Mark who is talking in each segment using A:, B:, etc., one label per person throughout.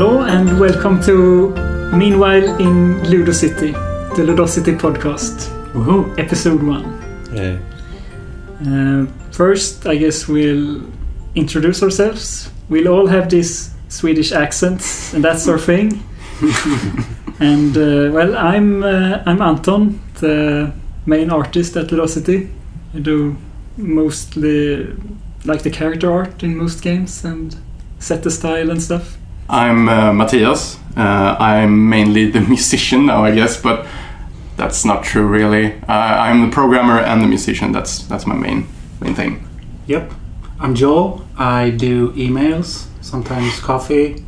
A: Hello and welcome to Meanwhile in Ludo City, the Ludosity podcast,
B: Woohoo!
A: episode one.
C: Yeah.
A: Uh, first, I guess we'll introduce ourselves. We'll all have these Swedish accents, and that's our thing. and uh, well, I'm uh, I'm Anton, the main artist at Ludosity. I do mostly like the character art in most games and set the style and stuff.
D: I'm uh, Matthias. Uh, I'm mainly the musician now, I guess, but that's not true really. Uh, I'm the programmer and the musician. That's that's my main main thing.
B: Yep. I'm Joel. I do emails, sometimes coffee.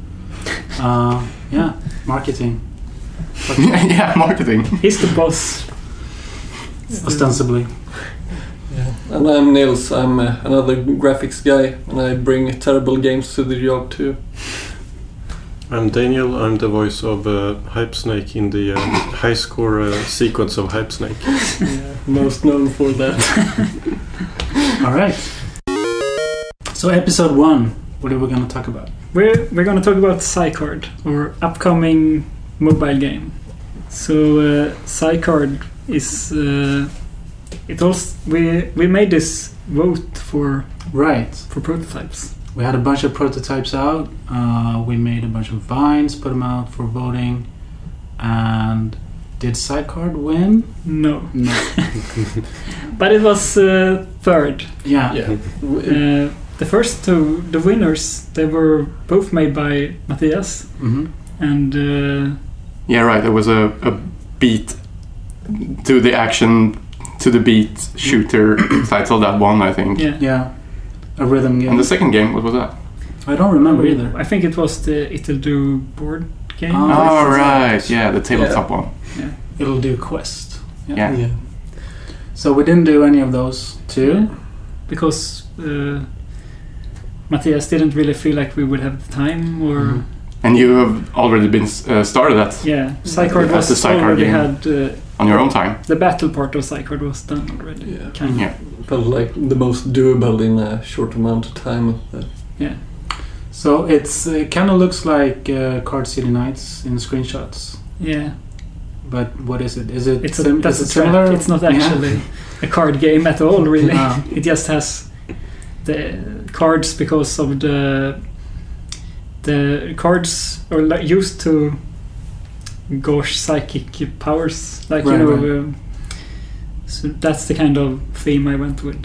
B: Uh, yeah, marketing,
D: yeah, marketing.
A: He's the boss.
B: ostensibly.
C: Yeah. And I'm Nils. I'm uh, another graphics guy, and I bring terrible games to the job too.
E: I'm Daniel. I'm the voice of uh, Hype Snake in the uh, high score uh, sequence of Hype Snake.
C: yeah, most known for that.
B: All right. So, episode one. What are we going to talk about?
A: We're we're gonna talk about Psycard, or upcoming mobile game. So uh, Psycard is uh, it also we we made this vote for
B: Right.
A: for prototypes.
B: We had a bunch of prototypes out. Uh, we made a bunch of vines, put them out for voting. And did Psycard win?
A: No,
B: No.
A: but it was uh, third.
B: Yeah.
C: yeah.
A: Uh, the first two, the winners, they were both made by Matthias,
B: hmm
A: and uh,
D: Yeah, right. There was a, a beat to the action to the beat shooter title that won, I think.
A: yeah.
B: Yeah. A rhythm game.
D: And the second game, what was that?
B: I don't remember either.
A: I think it was the Ittle Dew board game.
B: Oh,
D: Oh, right. Yeah, the tabletop one.
B: Yeah. Ittle Dew Quest.
D: Yeah.
C: yeah.
B: So we didn't do any of those two.
A: because uh, Matthias didn't really feel like we would have the time or
B: Mhm.
D: And you have already been uh, started that
A: yeah Psycard
D: That's
A: was
D: the Psycard
A: already
D: game.
A: had uh,
D: on your own time.
A: the battle part of Psycard was done already
C: Yeah.
A: kind of
D: Yeah.
C: Felt like the most doable in a short amount of time. Yeah.
B: So it's it kind of looks like uh, Card City Nights in screenshots.
A: yeah
B: But what is it? Is it
A: it's a, that's
B: is
A: a
B: it
A: trap. it's not
B: Yeah.
A: actually a card game at all really
B: No.
A: it just has the cards because of the the cards are used to gauge psychic powers like
B: Right,
A: you know
B: right.
A: um, so that's the kind of theme I went with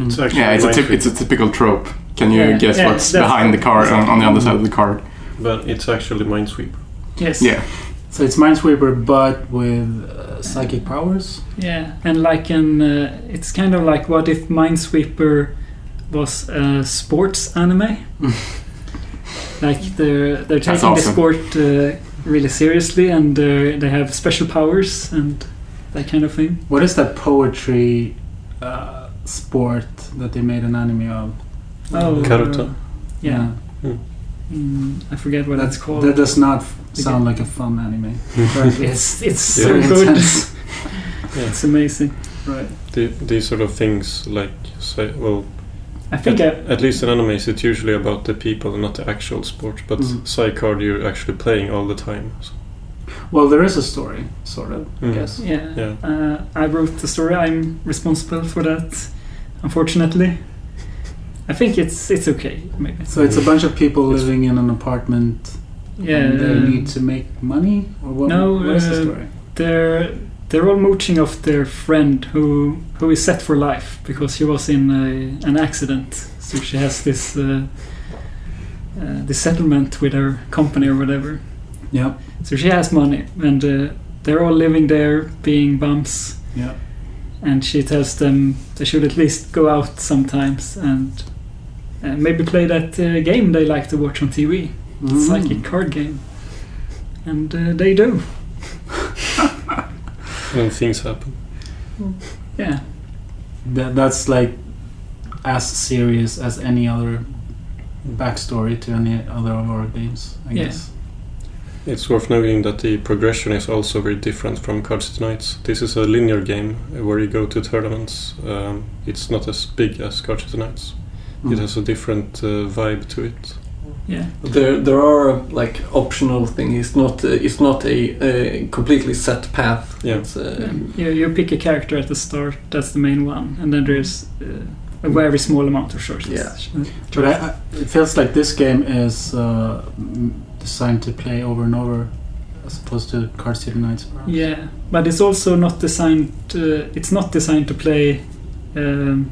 E: it's
B: Mm.
D: Yeah, it's a, typ-
E: Minesweeper.
D: it's a typical trope. Can you
A: Yeah,
D: guess
A: yeah,
D: what's behind the card on, on the other side of the card?
E: but it's actually Minesweeper.
A: yes
D: Yeah.
B: So it's Minesweeper, but with uh, psychic powers.
A: Yeah, and like an, uh, it's kind of like what if Minesweeper was a sports anime? like they're they're
D: That's
A: taking the sport uh, really seriously, and uh, they have special powers and that kind of thing.
B: What is that poetry uh, sport that they made an anime of?
A: Oh,
E: Karuta.
A: uh, yeah, mm, I forget what
B: That,
A: that's called.
B: that does not f- sound like a fun anime. Right.
A: it's it's
E: Yeah.
A: so
B: Very
A: good.
B: intense.
E: Yeah.
A: it's amazing.
B: right.
E: The, these sort of things, like, say, well,
A: I think I,
E: at least in animes, it's usually about the people and not the actual sport. But
B: Mhm.
E: Psycard, you're actually playing all the time. So.
B: Well, there is a story, sort of. I
E: Mm.
B: guess.
A: yeah,
E: Yeah.
A: Uh, I wrote the story. I'm responsible for that. Unfortunately, I think it's it's okay. Maybe.
B: So it's a bunch of people living in an apartment.
A: Yeah.
B: And they need to make money, or what?
A: No,
B: what is the
A: uh,
B: story?
A: they're they're all mooching off their friend who who is set for life because she was in a, an accident. So she has this uh, uh, this settlement with her company or whatever.
B: Yeah.
A: So she has money, and uh, they're all living there, being bums.
B: Yeah.
A: and she tells them they should at least go out sometimes and uh, maybe play that uh, game they like to watch on TV, the
B: Mm.
A: psychic card game. And uh, they do.
E: And things happen.
A: Yeah,
B: That, that's like as serious as any other backstory to any other of our games, I
A: Yeah.
B: guess.
E: It's worth noting that the progression is also very different from Cards City Nights. This is a linear game where you go to tournaments. Um, it's not as big as Card City Nights. It
B: Mm.
E: has a different uh, vibe to it.
A: Yeah.
C: There, there are like optional things. It's not, uh, it's not a, a completely set path.
E: Yeah.
C: It's, uh,
A: Yeah, you, you pick a character at the start. That's the main one, and then there's uh, a very small amount of choices.
C: Yeah.
B: But I, I, it feels like this game is uh, m- designed to play over and over, as opposed to Card City Nights. perhaps.
A: Yeah, but it's also not designed. Uh, it's not designed to play um,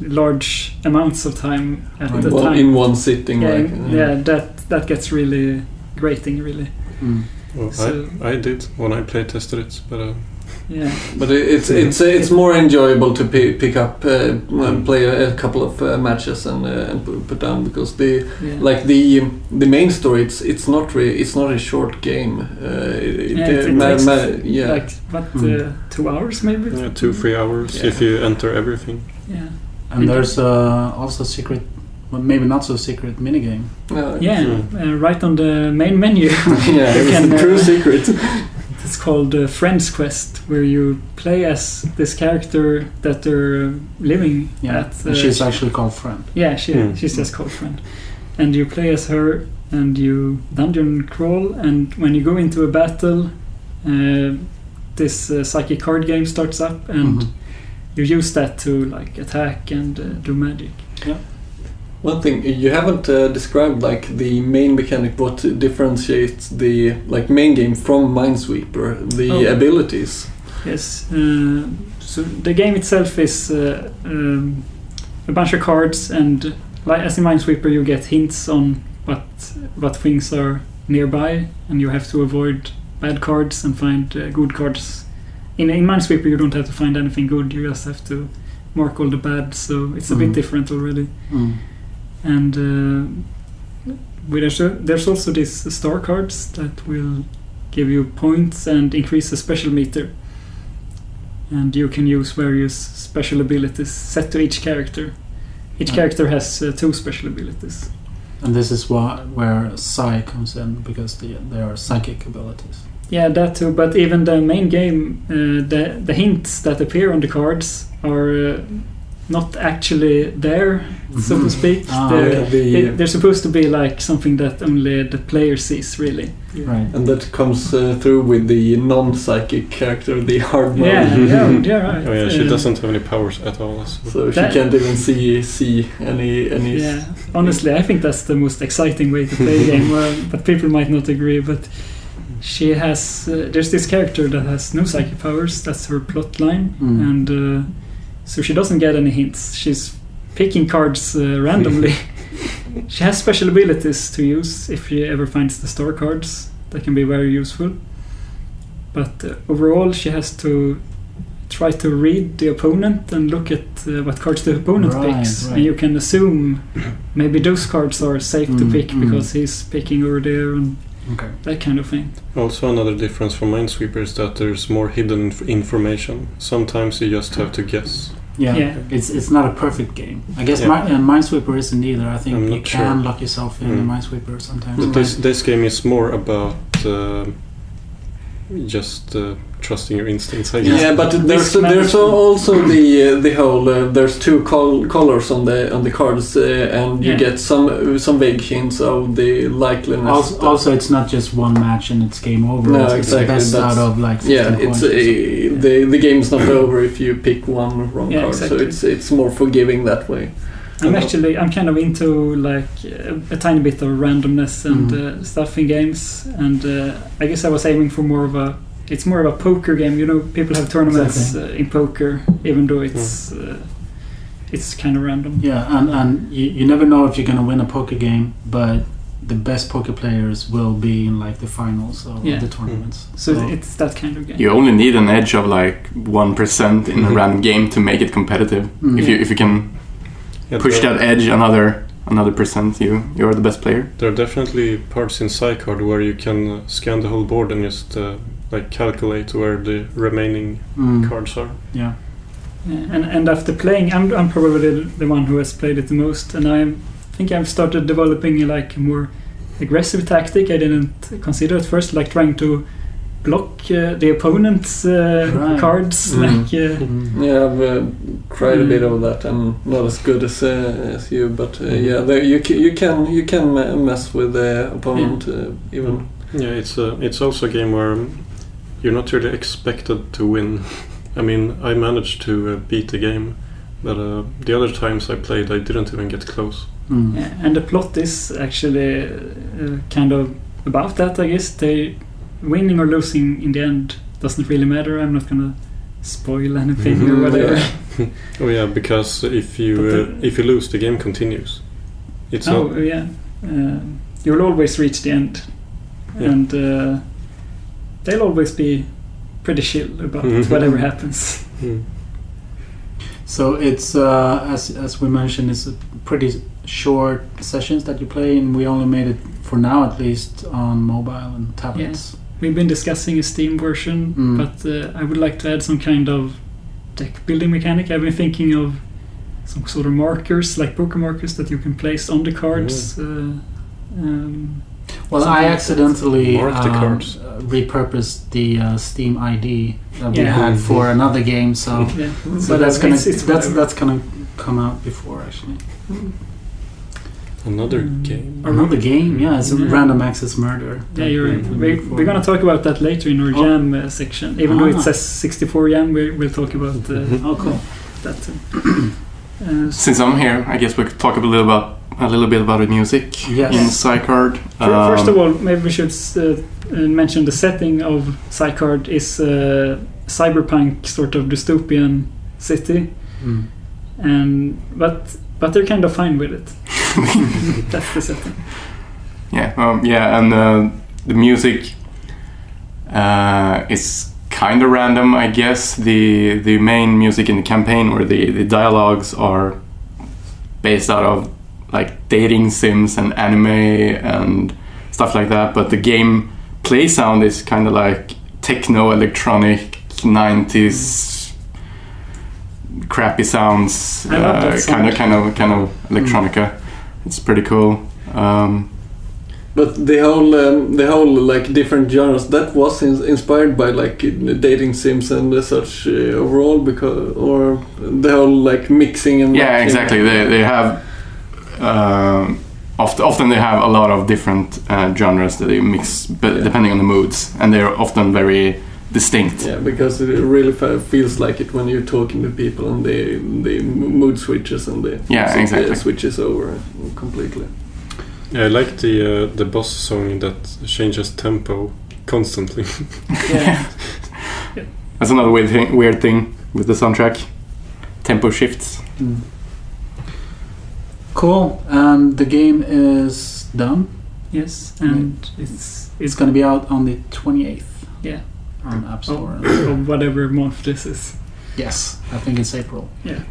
A: large amounts of time at
B: Right.
A: the
C: one,
A: time.
C: in one sitting.
A: yeah,
C: like, uh,
A: yeah, that that gets really grating, really.
B: Mm.
E: Well,
A: So-
E: I, I did when I play tested it, but uh,
A: Yeah,
C: But it's it's uh, it's more enjoyable to pick up, uh, and play a, a couple of uh, matches and uh, and put, put down because the
A: yeah.
C: like the the main story it's it's not really it's not a short game. Uh, it,
A: Yeah,
C: uh,
A: it- it takes
C: ma- yeah.
A: like what
B: Mm.
A: uh, two hours maybe?
E: yeah, two three hours
C: Yeah.
E: if you enter everything.
A: Yeah,
B: And
A: Mm.
B: there's uh, also secret, well, maybe not so secret minigame.
C: No,
A: yeah,
E: Mm.
A: uh, right on the main menu.
C: yeah,
A: You
C: it's
A: can,
C: a true
A: uh,
C: secret.
A: It's called uh, Friends Quest, where you play as this character that they're living
B: Yeah,
A: at. uh,
B: and she's actually called Friend.
A: Yeah, she,
E: Hmm.
A: she's just called friend. And you play as her and you dungeon crawl and when you go into a battle uh, this uh, psychic card game starts up and
B: Mhm.
A: you use that to like attack and uh, do magic.
C: One thing you haven't uh, described like the main mechanic. What differentiates the like main game from Minesweeper? The
A: Oh.
C: abilities.
A: Yes. Uh, so the game itself is uh, um, a bunch of cards and like as in Minesweeper you get hints on what what things are nearby and you have to avoid bad cards and find uh, good cards. In in Minesweeper you don't have to find anything good. You just have to mark all the bad. So it's a
B: Mhm.
A: bit different already.
B: Mm.
A: And uh, with there's, also these star cards that will give you points and increase the special meter. And you can use various special abilities set to each character. Each character has uh, two special abilities.
B: And this is why, where Psy comes in, because the, there are psychic abilities.
A: Yeah, that too. But even the main game, uh, the the hints that appear on the cards are uh, not actually there, so to
B: Mhm.
A: speak.
B: Ah,
A: they're,
B: okay.
C: The,
A: they- they're supposed to be like something that only the player sees, really.
B: Right.
C: and that comes uh, through with the non-psychic character, the hard mode.
A: Yeah, yeah, yeah, right.
E: Oh yeah, she
A: Uh,
E: doesn't have any powers at all. So.
C: So she can't even see see any any.
A: Yeah, honestly, I think that's the most exciting way to play a game. Well, but people might not agree. But she has uh, there's this character that has no psychic powers. That's her plot line,
B: Mm.
A: and uh, so she doesn't get any hints. She's picking cards uh, randomly. she has special abilities to use if she ever finds the store cards. That can be very useful. But uh, overall, she has to try to read the opponent and look at uh, what cards the opponent
B: Right,
A: picks,
B: right.
A: and you can assume maybe those cards are safe to
B: Mm,
A: pick
B: mm.
A: because he's picking over there and
B: Okay.
A: that kind of thing.
E: Also, another difference from Minesweeper is that there's more hidden inf- information. Sometimes you just have to guess.
B: Yeah.
A: Yeah.
B: It's it's not a perfect game. I guess
E: Yeah.
B: Mi- and Minesweeper isn't either. I think
E: I'm
B: you
E: not
B: can
E: sure.
B: lock yourself in
E: Mm.
B: a Minesweeper sometimes.
E: But this this game is more about uh, just uh, trusting your instincts. I guess.
C: Yeah, but there's
A: Risk
C: there's also the uh, the whole uh, there's two col- colors on the on the cards uh, and you
A: Yeah.
C: get some uh, some vague hints of the likeliness.
B: Also, also, it's not just one match and it's game over.
C: No,
B: it's,
C: exactly,
B: It's best
C: that's-
B: out of like 15
C: yeah, it's
B: points.
C: uh, the the game's not over if you pick one wrong
A: Yeah,
C: card, so
A: exactly.
C: it's it's more forgiving that way.
A: I'm
E: Uh,
A: actually I'm kind of into like a, a tiny bit of randomness and
B: Mhm.
A: uh, stuff in games, and uh, I guess I was aiming for more of a. It's more of a poker game, you know. People have tournaments
B: Exactly.
A: uh, in poker, even though it's uh, it's kind of random.
B: Yeah, and, and you, you never know if you're gonna win a poker game, but the best poker players will be in like the finals of
A: Yeah.
B: the tournaments.
A: So it's that kind of game.
D: You only need an edge of like one percent in a random game to make it competitive.
B: Mm.
D: If you if you can
E: Yeah,
D: push that edge another another percent, you you're the best player.
E: there are definitely parts in Psycard where you can uh, scan the whole board and just uh, like calculate where the remaining
B: Mm.
E: cards are.
B: Yeah.
A: Yeah, and and after playing, I'm I'm probably the, the one who has played it the most, and I think I've started developing a, like a more aggressive tactic. I didn't consider at first, like trying to block uh, the opponent's uh,
B: Right.
A: cards.
C: Mm.
A: Like uh,
C: Yeah, I've uh, tried a bit
A: Mm.
C: of that. I'm not as good as uh, as you, but uh,
E: Mhm.
C: yeah, there, you can you can you can mess with the opponent uh, even.
E: Yeah, it's a, it's also a game where um, you're not really expected to win. I mean, I managed to uh, beat the game, but uh, the other times I played, I didn't even get close.
B: Mm.
A: yeah, and the plot is actually uh, kind of about that. I guess they winning or losing in the end doesn't really matter. I'm not gonna spoil anything or
C: Mhm,
A: whatever.
C: yeah.
E: Oh yeah, because if you uh,
A: the-
E: if you lose, the game continues. It's
A: Oh
E: not.
A: yeah, uh, you'll always reach the end,
E: Yeah.
A: and uh, they'll always be pretty chill about
E: Mhm.
A: whatever happens.
E: Mm.
B: So it's uh, as as we mentioned, it's a pretty short sessions that you play, and we only made it for now at least on mobile and tablets.
A: We've been discussing a Steam version,
B: Mm.
A: but uh, I would like to add some kind of deck building mechanic. I've been thinking of some sort of markers, like poker markers that you can place on the cards. Uh, um,
B: Well,
A: Something
B: I accidentally um, uh, repurposed the uh, Steam ID that we
A: Yeah.
B: had for another game, so
A: yeah,
B: so
A: but
B: that's
A: uh,
B: gonna
A: it's, it's
B: that's
A: whatever.
B: that's gonna come out before actually.
E: Another
A: Mm.
E: game.
B: Another game, yeah, it's a
A: Yeah.
B: random access murder.
A: Yeah, you're right. We, we're gonna talk about that later in our
B: Oh.
A: jam uh, section. Even though
B: Ah.
A: it says 64 jam, we, we'll talk about uh,
B: Oh, cool.
A: that. too. Uh,
D: Since I'm here, I guess we could talk a little about a little bit about the music
B: Yes.
D: in Psycard.
A: fir- First
D: Um,
A: of all, maybe we should uh, uh, mention the setting of Psycard is a cyberpunk sort of dystopian city,
B: Mm.
A: and but but they're kind of fine with it. That's the setting.
D: Yeah, um, yeah, and uh, the music uh, is kind of random, I guess. The the main music in the campaign or the the dialogues are based out of like dating sims and anime and stuff like that. But the game play sound is kind of like techno electronic 90s crappy sounds,
A: I love that
D: uh,
A: sound.
D: kind of kind of kind of electronica. It's pretty cool. Um,
C: But the whole um, the whole like different genres that was in inspired by like dating sims and such uh, overall because or the whole like mixing and
D: Yeah,
C: matching.
D: exactly. They they have often often they have a lot of different uh, genres that they mix, but
C: Yeah.
D: depending on the moods, and they're often very distinct.
C: Yeah, because it really fe- feels like it when you're talking to people and the the mood switches and the
D: Yeah,
C: music,
D: exactly.
C: switches over completely.
E: Yeah, I like the uh, the boss song that changes tempo constantly.
A: Yeah.
D: That's another weird thing, weird thing with the soundtrack. Tempo shifts.
B: Mm. Cool. And the game is done.
A: Yes, and it's
B: It's going to be out on the 28th.
A: Yeah.
B: On App Store.
A: of, of whatever month this is.
B: yes, I think it's April.
A: Yeah.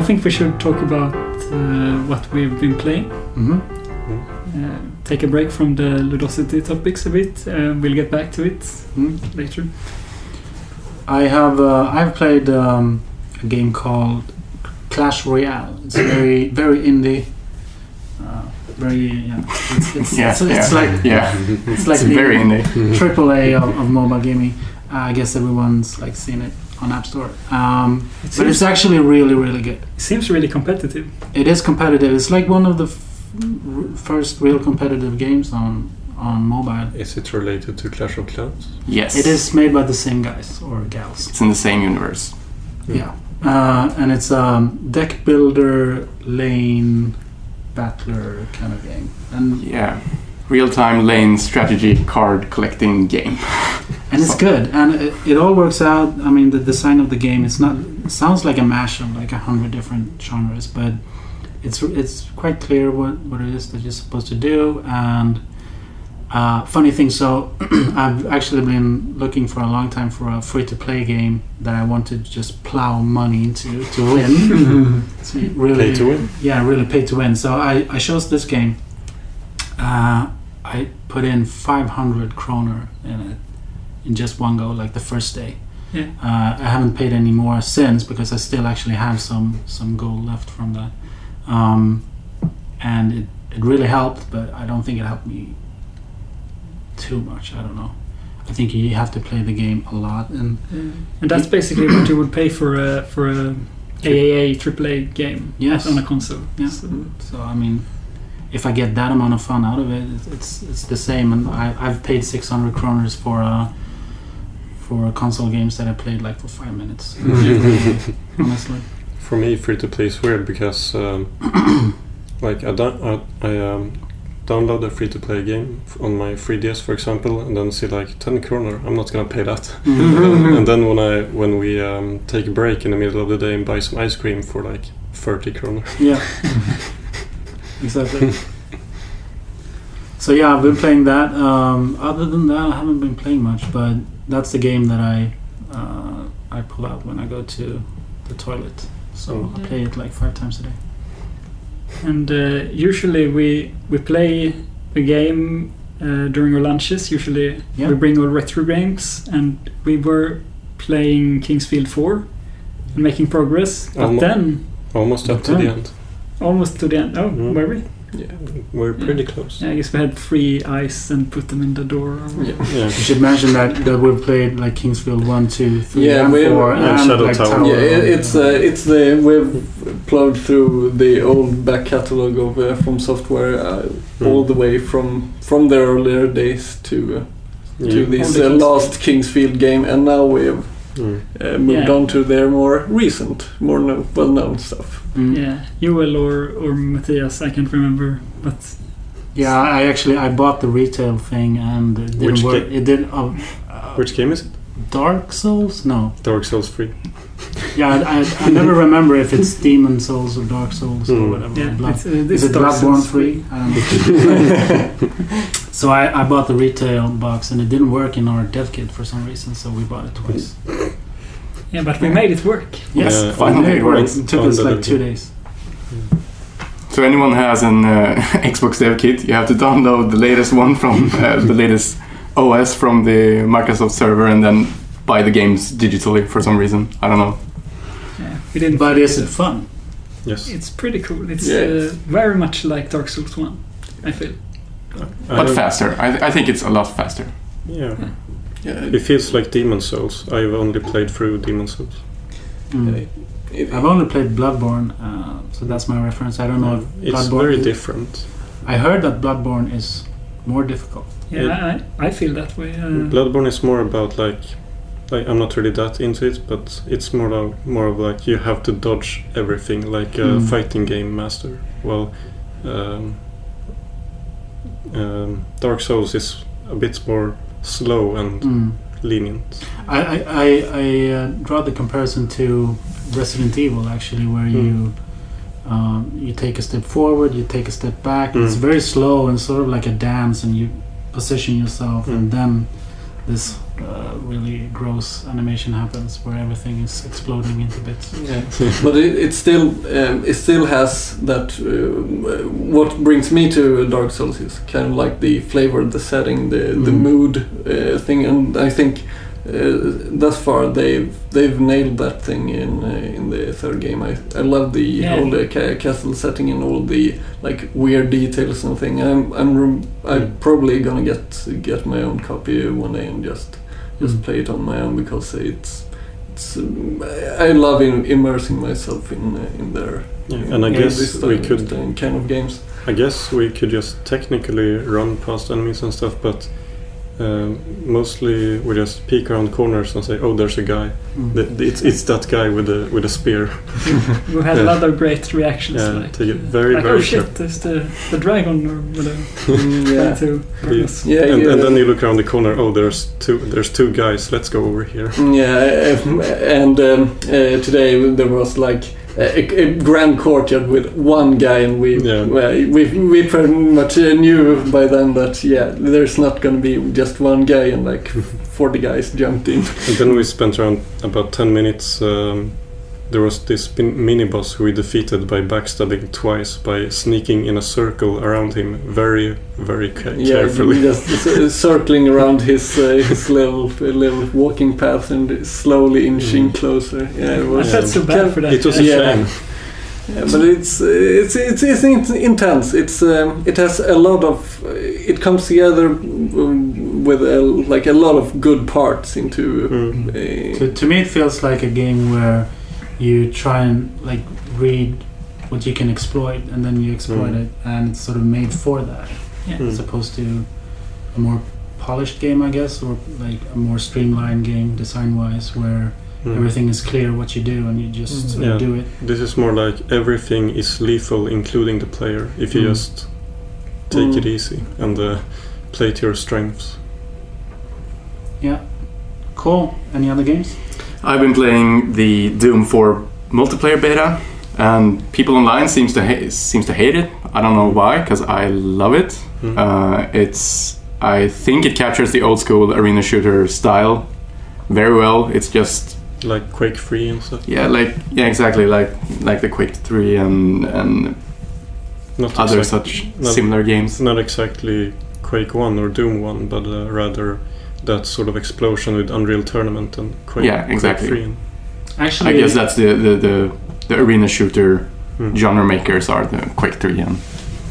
A: I think we should talk about uh, what we've been playing.
B: hmm
A: Uh, take a break from the ludosity topics a bit. Uh, we'll get back to it
B: Mm.
A: later.
B: I have uh, I've played um, a game called Clash Royale. It's very very indie. Uh, very yeah. It's, it's,
D: Yeah,
B: it's, it's
D: yeah.
B: like
D: Yeah,
B: it's like
D: it's
B: the
D: very indie.
B: triple A of, of mobile gaming. Uh, I guess everyone's like seen it on App Store. Um,
A: It
B: but it's actually really really good.
A: it seems really competitive.
B: It is competitive. It's like one of the f- r- first real competitive games on on mobile.
E: Is it related to Clash of Clans?
D: Yes,
B: It is made by the same guys or gals.
D: It's in the same universe.
B: Yeah. Uh, and it's a um, deck builder, lane battler kind of game. And
D: Yeah, real-time lane strategy card collecting game.
B: and it's good. And it, it all works out. I mean, the design of the game is not it sounds like a mash of like a hundred different genres, but it's it's quite clear what what it is that you're supposed to do. And uh, funny thing, so I've actually been looking for a long time for a free to play game that I want to just plow money into to win. So really
E: Play to win.
B: yeah, really pay to win. So I, I chose this game. Uh, I put in 500 kroner in it in just one go, like the first day.
A: Yeah.
B: Uh, I haven't paid any more since because I still actually have some some gold left from that, um, and it it really helped. But I don't think it helped me too much. I don't know. I think you have to play the game a lot, and
A: And that's basically what you would pay for a for a AAA AAA game
B: Yes.
A: on a console.
B: Yeah.
A: So,
B: So I mean, if I get that amount of fun out of it, it's it's, it's the same. And I, I've paid 600 kroners for uh, for console games that I played like for five minutes. honestly,
E: For me, free to play is weird because, um, like, I, don- I, I um, download a free to play game on my 3DS, for example, and then see like 10 kroner. I'm not gonna pay that. and then when I when we um, take a break in the middle of the day and buy some ice cream for like 30 kroner.
B: yeah, exactly. So yeah, I've been playing that. Um, other than that, I haven't been playing much. But that's the game that I uh, I pull out when I go to the toilet. So
E: Mm.
B: I play it like five times a day.
A: and uh, usually we we play a game uh, during our lunches. Usually
B: Yeah.
A: we bring our retro games, and we were playing King's Field 4 and making progress. But
E: Almo-
A: then
E: Almost up to the end.
A: Almost to the end. Oh,
E: Mm.
A: were we?
E: Yeah, we're pretty close.
A: Yeah, I guess we had three ice and put them in the door.
C: Yeah.
E: Yeah.
B: You should mention that, that we've played like King's Field one, two, three,
C: Yeah,
B: and
C: we-
B: 4,
E: yeah,
B: and
E: Shadow
B: like
E: Tower.
B: Tower.
C: Yeah, it, it's uh, it's the we've plowed through the old back catalog of uh, FromSoftware uh,
E: Mm.
C: all the way from from the earlier days to uh, to this uh, last King's Field game, and now we've
E: Mm.
C: uh, moved
A: Yeah.
C: on to their more recent, more no, well-known stuff.
B: Mm.
A: Yeah, Joel or or Matthias, I can't remember, but
B: Yeah, I actually I bought the retail thing and it didn't
E: Which
B: work.
E: ga-
B: It did. Uh, uh,
E: Which game is it?
B: Dark Souls? No.
E: Dark Souls 3.
B: Yeah, I, I, I never remember if it's Demon Souls or Dark Souls or
E: Hmm.
B: whatever.
A: yeah,
B: Blood-
A: it's, uh, this
B: is it Bloodborne
A: Souls
B: 3? I so I, I bought the retail box and it didn't work in our dev kit for some reason, so we bought it twice.
A: Yeah, but we made it work.
B: Yes,
E: Yeah,
B: finally it
D: it
B: worked. It took us like two
E: kit.
B: days.
D: So anyone has an uh, Xbox Dev Kit, you have to download the latest one from uh, the latest OS from the Microsoft server, and then buy the games digitally for some reason. I don't know.
A: Yeah, we didn't.
B: But
A: figure
B: is
A: it
B: it fun?
E: Yes.
A: It's pretty cool. It's
C: Yeah,
A: uh, very much like Dark Souls One. I feel.
E: I
D: But
E: don't-
D: faster. I, I think it's a lot faster.
E: Yeah.
C: Yeah,
E: It feels like Demon Souls. I've only played through Demon Souls.
B: Mm.
C: it- it-
B: I've only played Bloodborne, uh, so that's my reference. I don't know if
E: It's
B: Bloodborne
E: very
B: is-
E: different.
B: I heard that Bloodborne is more difficult.
A: Yeah, I, I feel that way. Uh,
E: Bloodborne is more about like, like I'm not really that into it, but it's more of more of like you have to dodge everything, like a
B: Mm.
E: fighting game master. Well, um, um, Dark Souls is a bit more slow and
B: Mm.
E: lenient.
B: I, I, I, I uh, draw the comparison to Resident Evil actually, where you um, you take a step forward, you take a step back. It's
E: Mm.
B: very slow and sort of like a dance, and you position yourself, and
E: Mm.
B: then this uh, really gross animation happens where everything is exploding into bits.
C: Yeah, but it, it still um, it still has that. Uh, what brings me to Dark Souls is kind of like the flavor, the setting, the the
B: Mm.
C: mood uh, thing, and I think uh, thus far they've they've nailed that thing in uh, in the third game. I I love the
A: Yeah.
C: whole uh, ca- castle setting and all the like weird details and thing. I'm I'm I'm
E: Mm.
C: probably gonna get get my own copy one day and just just
B: Mm.
C: play it on my own because it's it's um, I love in, immersing myself in uh, in there.
E: Yeah, and I guess we could
C: kind of games.
E: I guess we could just technically run past enemies and stuff, but um, mostly we just peek around corners and say, "Oh, there's a guy.
B: Mm.
E: Th- It's it's that guy with a with a spear."
A: we had a lot of great reactions.
E: Yeah,
A: like,
E: take it very,
A: like,
E: very
A: oh shit, there's the the dragon or whatever.
C: yeah.
A: to.
C: Yeah,
E: and,
C: yeah.
E: and then you look around the corner. Oh, there's two. There's two guys. Let's go over here.
C: Yeah, um, and um, uh, today there was like a, a grand courtyard with one guy, and we
E: Yeah.
C: we we pretty much uh, knew by then that yeah, there's not gonna be just one guy, and like forty guys jumped in.
E: And then we spent around about ten minutes um, there was this bin- mini boss who we defeated by backstabbing twice by sneaking in a circle around him very, very ca-
C: Yeah,
E: carefully.
C: just circling around his uh, his little little walking path and slowly inching
E: Mm.
C: closer. Yeah, it
A: I
C: was.
A: felt so bad for that.
E: It was a
A: guy.
C: Yeah.
E: shame.
C: Yeah, but it's it's it's, it's intense. It's um, it has a lot of it comes together um, with a, like a lot of good parts into.
E: Mm.
C: Uh,
B: To, to me, it feels like a game where you try and like read what you can exploit, and then you exploit
E: Mm.
B: it, and it's sort of made for that,
A: Yeah.
E: Mm.
B: as opposed to a more polished game, I guess, or like a more streamlined game design-wise, where
E: Mm.
B: everything is clear what you do, and you just
A: Mm.
B: sort
E: Yeah.
B: of do it.
E: This is more like everything is lethal, including the player. If you
B: Mm.
E: just take it
C: Mm.
E: easy and uh, play to your strengths. Yeah.
B: Cool. Any other games?
D: I've been playing the Doom 4 multiplayer beta, and people online seems to ha- seems to hate it. I don't know why, because I love it.
E: Mm.
D: Uh, it's I think it captures the old school arena shooter style very well. It's just
E: like Quake 3 and stuff.
D: yeah, like yeah, exactly like like the Quake 3 and and
E: Not
D: other
E: exact-
D: such
E: not-
D: similar games.
E: Not exactly Quake 1 or Doom 1, but uh, rather that sort of explosion with Unreal Tournament and Quake,
D: Yeah, exactly.
E: Quake 3. and-
B: Actually,
D: I guess that's the the, the, the arena shooter
E: Mm.
D: genre makers are the Quake 3 and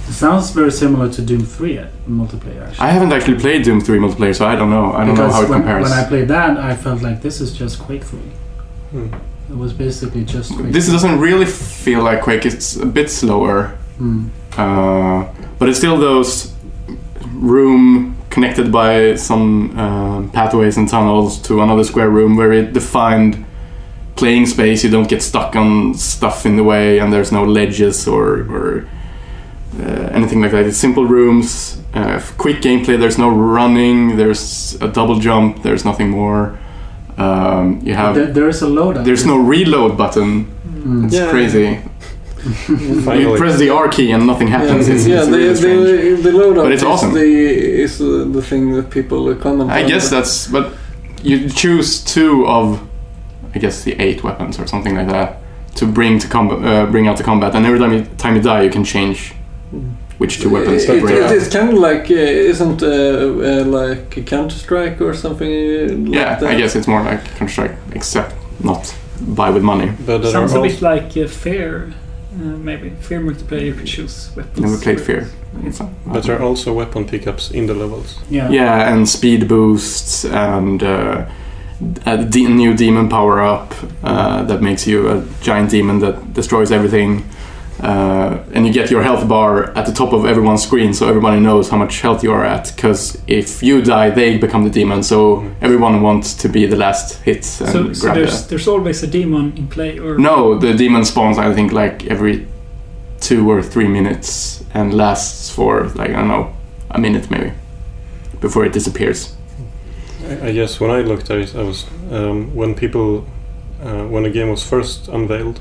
B: it sounds very similar to Doom 3 at multiplayer. Actually.
D: I haven't actually played Doom 3 multiplayer, so I don't know. I don't know how it
B: when,
D: compares.
B: When I played that, I felt like this is just Quake 3.
E: Mm.
B: It was basically just Quake.
D: This doesn't really feel like Quake. It's a bit slower,
B: Mm.
D: uh, but it's still those room connected by some um pathways and tunnels to another square room, where it defined playing space. You don't get stuck on stuff in the way, and there's no ledges or or uh, anything like that. It's simple rooms, uh, quick gameplay. There's no running. There's a double jump. There's nothing more. Um, you have
B: There, there is a loadout.
D: there's no reload button.
B: Mm.
D: It's
C: Yeah.
D: crazy. You press the R key and nothing happens.
C: Yeah,
D: It's,
C: yeah
D: it's
C: the,
D: really
C: the, the loadout
D: But it's
C: is,
D: awesome.
C: the, is uh, the thing that people comment
D: I
C: on.
D: guess that's. But you choose two of, I guess the eight weapons or something like that to bring to combat, uh, bring out to combat, and every time you, time you die, you can change which two weapons
C: It,
D: to bring
C: it,
D: out.
C: it's kind of like, uh, isn't uh, uh, like Counter Strike or something uh, like
D: Yeah,
C: that?
D: I guess it's more like Counter Strike, except not buy with money.
E: But there
A: Sounds a bit like uh, Fear. Uh, maybe Fear multiplayer. You could choose weapons.
D: Never played
A: with-
D: Fear.
A: It's-
E: but there are also weapon pickups in the levels.
B: Yeah.
D: Yeah, and speed boosts and uh, a de- new demon power up uh, that makes you a giant demon that destroys everything. Uh, and you get your health bar at the top of everyone's screen so everybody knows how much health you are at. Because if you die, they become the demon, so everyone wants to be the last hit and
A: So, so
D: grab
A: there's there's always a demon in play, or
D: No, the demon spawns, I think, like every two or three minutes and lasts for, like, I don't know, a minute maybe before it disappears.
E: I, I guess when I looked at it, I was um, when people uh, when the game was first unveiled,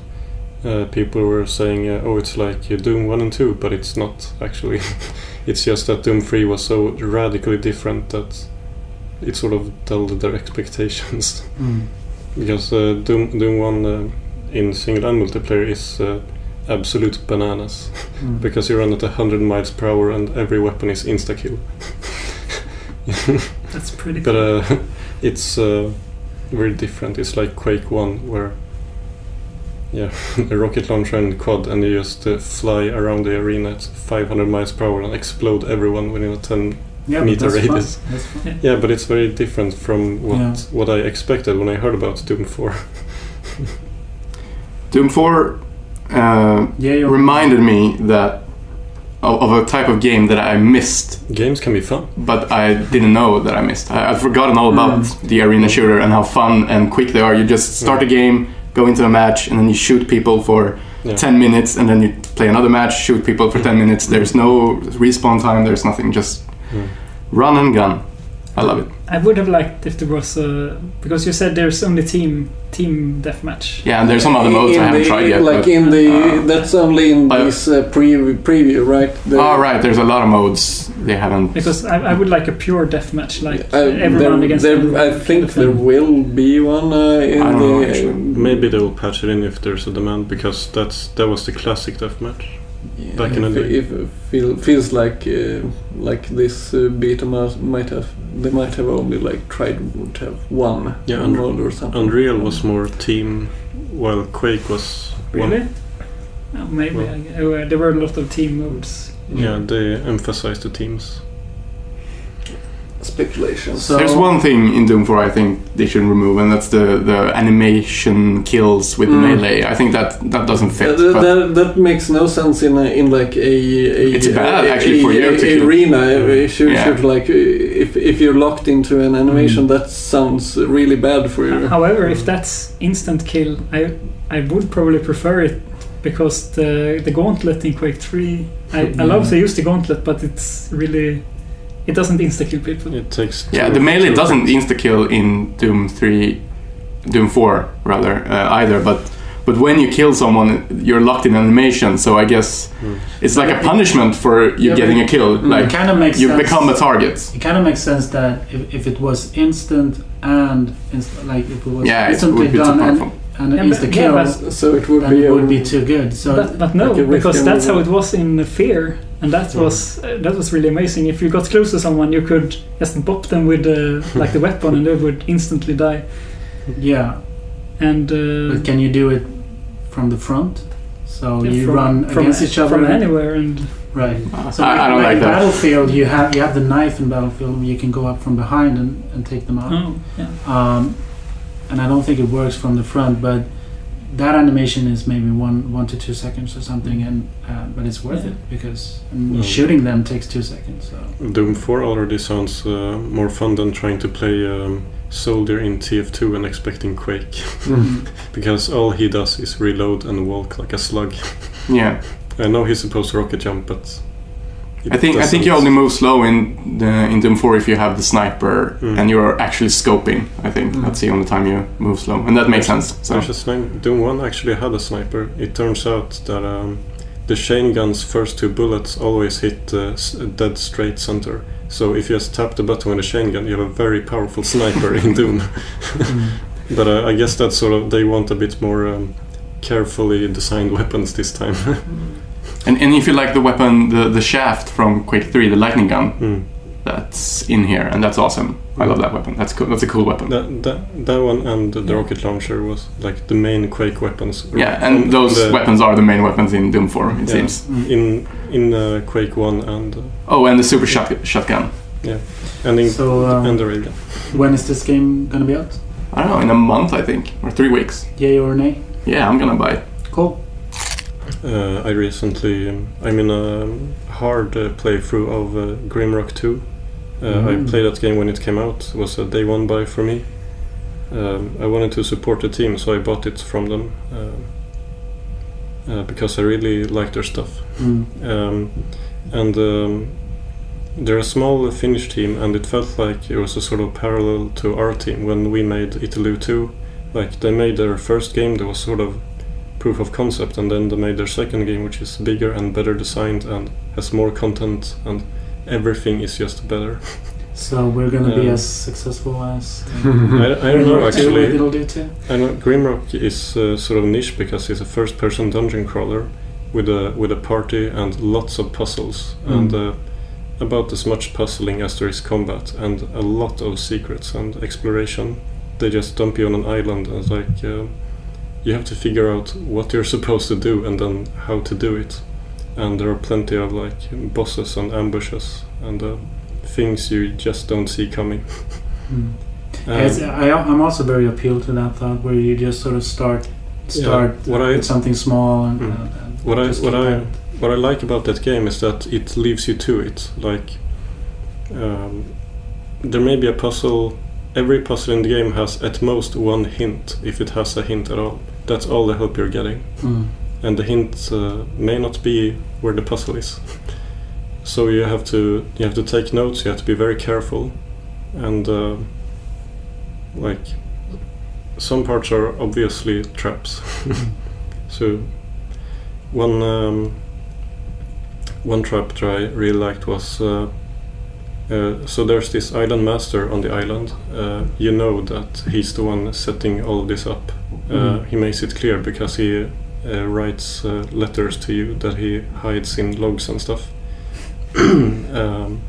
E: uh, people were saying, uh, "Oh, it's like uh, Doom One and Two, but it's not actually. it's just that Doom Three was so radically different that it sort of dulled their expectations.
B: Mm.
E: because uh, Doom Doom One uh, in single and multiplayer is uh, absolute bananas
B: Mm.
E: because you run at hundred miles per hour and every weapon is insta kill.
A: that's pretty.
E: But uh, it's uh, very different. It's like Quake One, where yeah, a rocket launcher and quad, and you just uh, fly around the arena at 500 miles per hour and explode everyone within a 10.
B: Yeah,
E: meter
B: that's fun.
E: radius.
B: That's fun.
E: Yeah, but it's very different from what
B: Yeah.
E: what I expected when I heard about Doom 4.
D: Doom 4 uh,
B: Yeah,
D: reminded me that of, of a type of game that I missed,
E: Games can be fun.
D: but I didn't know that I missed. I, I'd forgotten all about
B: Mm.
D: the arena shooter and how fun and quick they are. You just start a game, go into a match, and then you shoot people for
E: Yeah.
D: 10 minutes, and then you play another match, shoot people for 10 minutes. There's no respawn time, there's nothing, just
E: Mm.
D: run and gun. I love it.
A: I would have liked if there was a because you said there's only team team deathmatch.
D: Yeah, and there's some other modes I haven't
C: the-
D: tried yet.
C: Like
D: but,
C: in the
D: uh,
C: that's only in
D: I-
C: this uh, pre- preview, right? The,
D: oh right, there's a lot of modes they haven't.
A: Because I, I would like a pure deathmatch, like
C: Uh,
A: everyone
C: there,
A: against
C: there,
A: everyone.
C: I
A: kind
C: think
A: of
C: there
A: thing.
C: will be one uh, in
D: I don't
C: the.
D: know, actually.
E: Maybe they will patch it in if there's a demand because that's that was the classic deathmatch.
C: Yeah,
E: Back in the
C: if-
E: day.
C: If it feel, feels like uh, like this uh, beta might, might have they might have only like tried to have one
E: Yeah,
C: one
E: Unre-
C: mode or something.
E: Unreal was more team, while Quake was one.
A: Really? Oh, maybe.
E: Well-
A: I, uh, there were a lot of team modes.
E: Yeah, they emphasized the teams.
C: Speculation.
B: So-
D: There's one thing in Doom 4 I think they should remove, and that's the, the animation kills with
C: Mm.
D: melee. I think that that doesn't fit.
C: that,
D: but
C: that, that makes no sense in a, in like a, a
D: It's bad,
C: a-
D: actually,
C: a-
D: for you
C: a-
D: to
C: arena. uh, Should,
D: Yeah.
C: should like if if you're locked into an animation, that sounds really bad for you.
A: However, if that's instant kill, I I would probably prefer it because the the gauntlet in Quake 3, I, I love to use the gauntlet, but it's really it doesn't insta kill people.
E: It takes.
D: yeah, the melee doesn't
E: hits.
D: insta kill in Doom 3, Doom 4 rather uh, either, but. But when you kill someone, you're locked in animation. So I guess
E: Mm.
D: it's like a punishment for you
B: Yeah,
D: getting a kill.
B: it
D: Like
B: kind of makes
D: you
B: sense.
D: become a target.
B: It kind of makes sense that if, if it was instant and inst- like if it was
D: Yeah, it
B: instantly
D: would be too
B: done and,
D: powerful.
B: And
A: Yeah,
B: insta
A: but-
B: kill,
A: yeah,
C: So it would
B: then
C: be
B: it
C: a,
B: would be too good. So
A: but, but no,
C: like
A: because that's how it was in the Fear, and that
E: Mm.
A: was uh, that was really amazing. If you got close to someone, you could just bop them with uh, like the weapon, and they would instantly die.
B: yeah,
A: And uh,
B: but can you do it from the front? So
A: yeah,
B: you
A: from-
B: run
A: from,
B: against each other.
A: from anywhere, and
B: Right.
D: Uh,
B: So
D: I, I don't like
B: in
D: that.
B: Battlefield, you have you have the knife in Battlefield, and you can go up from behind and, and take them out.
A: oh yeah.
B: Um, and I don't think it works from the front, but that animation is maybe one one to two seconds or something, and uh, but it's worth
A: Yeah.
B: it because and
E: Mm.
B: shooting them takes two seconds. So
E: Doom 4 already sounds uh, more fun than trying to play um, Soldier in TF2 and expecting Quake.
C: Mm.
E: because all he does is reload and walk like a slug.
D: Yeah.
E: I know he's supposed to rocket jump, but. It
D: I think I think you only move slow in the in Doom 4 if you have the sniper
E: Mm.
D: and you're actually scoping. I think
B: Mm.
D: that's the only time you move slow, and that makes sense. So
E: There's a sniper. Doom 1 actually had a sniper. It turns out that um, the chain gun's first two bullets always hit uh, s- dead straight center. So if you just tap the button with a chain gun, you have a very powerful sniper in Doom. but uh, I guess that's sort of they want a bit more um, carefully designed weapons this time.
D: And and if you like the weapon, the the shaft from Quake 3, the lightning gun,
E: Mm.
D: that's in here, and that's awesome. I love that weapon. That's cool. That's a cool weapon.
E: That, that that one and the rocket launcher was like the main Quake weapons.
D: yeah,
E: From-
D: and those
E: the-
D: weapons are the main weapons in Doom 4. It
E: Yeah.
D: seems.
E: in in uh, Quake One and uh,
D: Oh, and the super shot, shotgun.
E: Yeah, and in
B: so um,
E: and the railgun.
B: when is this game gonna be out?
D: I don't know, in a month I think, or three weeks.
B: Yay or nay?
D: Yeah, I'm gonna buy it.
B: Cool.
E: Uh, I recently, um, I'm in a hard uh, playthrough of uh, Grimrock 2. Uh, I
B: Mm.
E: played that game when it came out. It was a day one buy for me. Um, I wanted to support the team, so I bought it from them uh, uh, because I really like their stuff.
B: Mm.
E: Um, and um, they're a small Finnish team, and it felt like it was a sort of parallel to our team when we made Ittle Dew 2. Like they made their first game that was sort of proof of concept, and then they made their second game, which is bigger and better designed and has more content, and everything is just better.
B: So we're gonna be as successful as.
E: I, I don't know actually.
B: It'll do too.
E: I know Grimrock is uh, sort of niche because it's a first-person dungeon crawler with a with a party and lots of puzzles
B: Mm.
E: and uh, about as much puzzling as there is combat and a lot of secrets and exploration. They just dump you on an island and it's like uh, you have to figure out what you're supposed to do and then how to do it. And there are plenty of like bosses and ambushes and uh, things you just don't see coming.
B: Mm. Yes, I, I'm also very appealed to that thought where you just sort of start start
E: what I-
B: something small and,
E: Mm.
B: and, and
E: What I- what I- what I like about that game is that it leaves you to it. Like, um, there may be a puzzle. Every puzzle in the game has at most one hint, if it has a hint at all. That's all the help you're getting,
B: Mm.
E: and the hint uh, may not be where the puzzle is. so you have to you have to take notes. You have to be very careful, and uh, like some parts are obviously traps. so one um, one trap that I really liked was uh, uh, so there's this island master on the island. Uh, you know that he's the one setting all of this up. Uh,
B: Mhm.
E: He makes it clear because he uh, writes uh, letters to you that he hides in logs and stuff. um,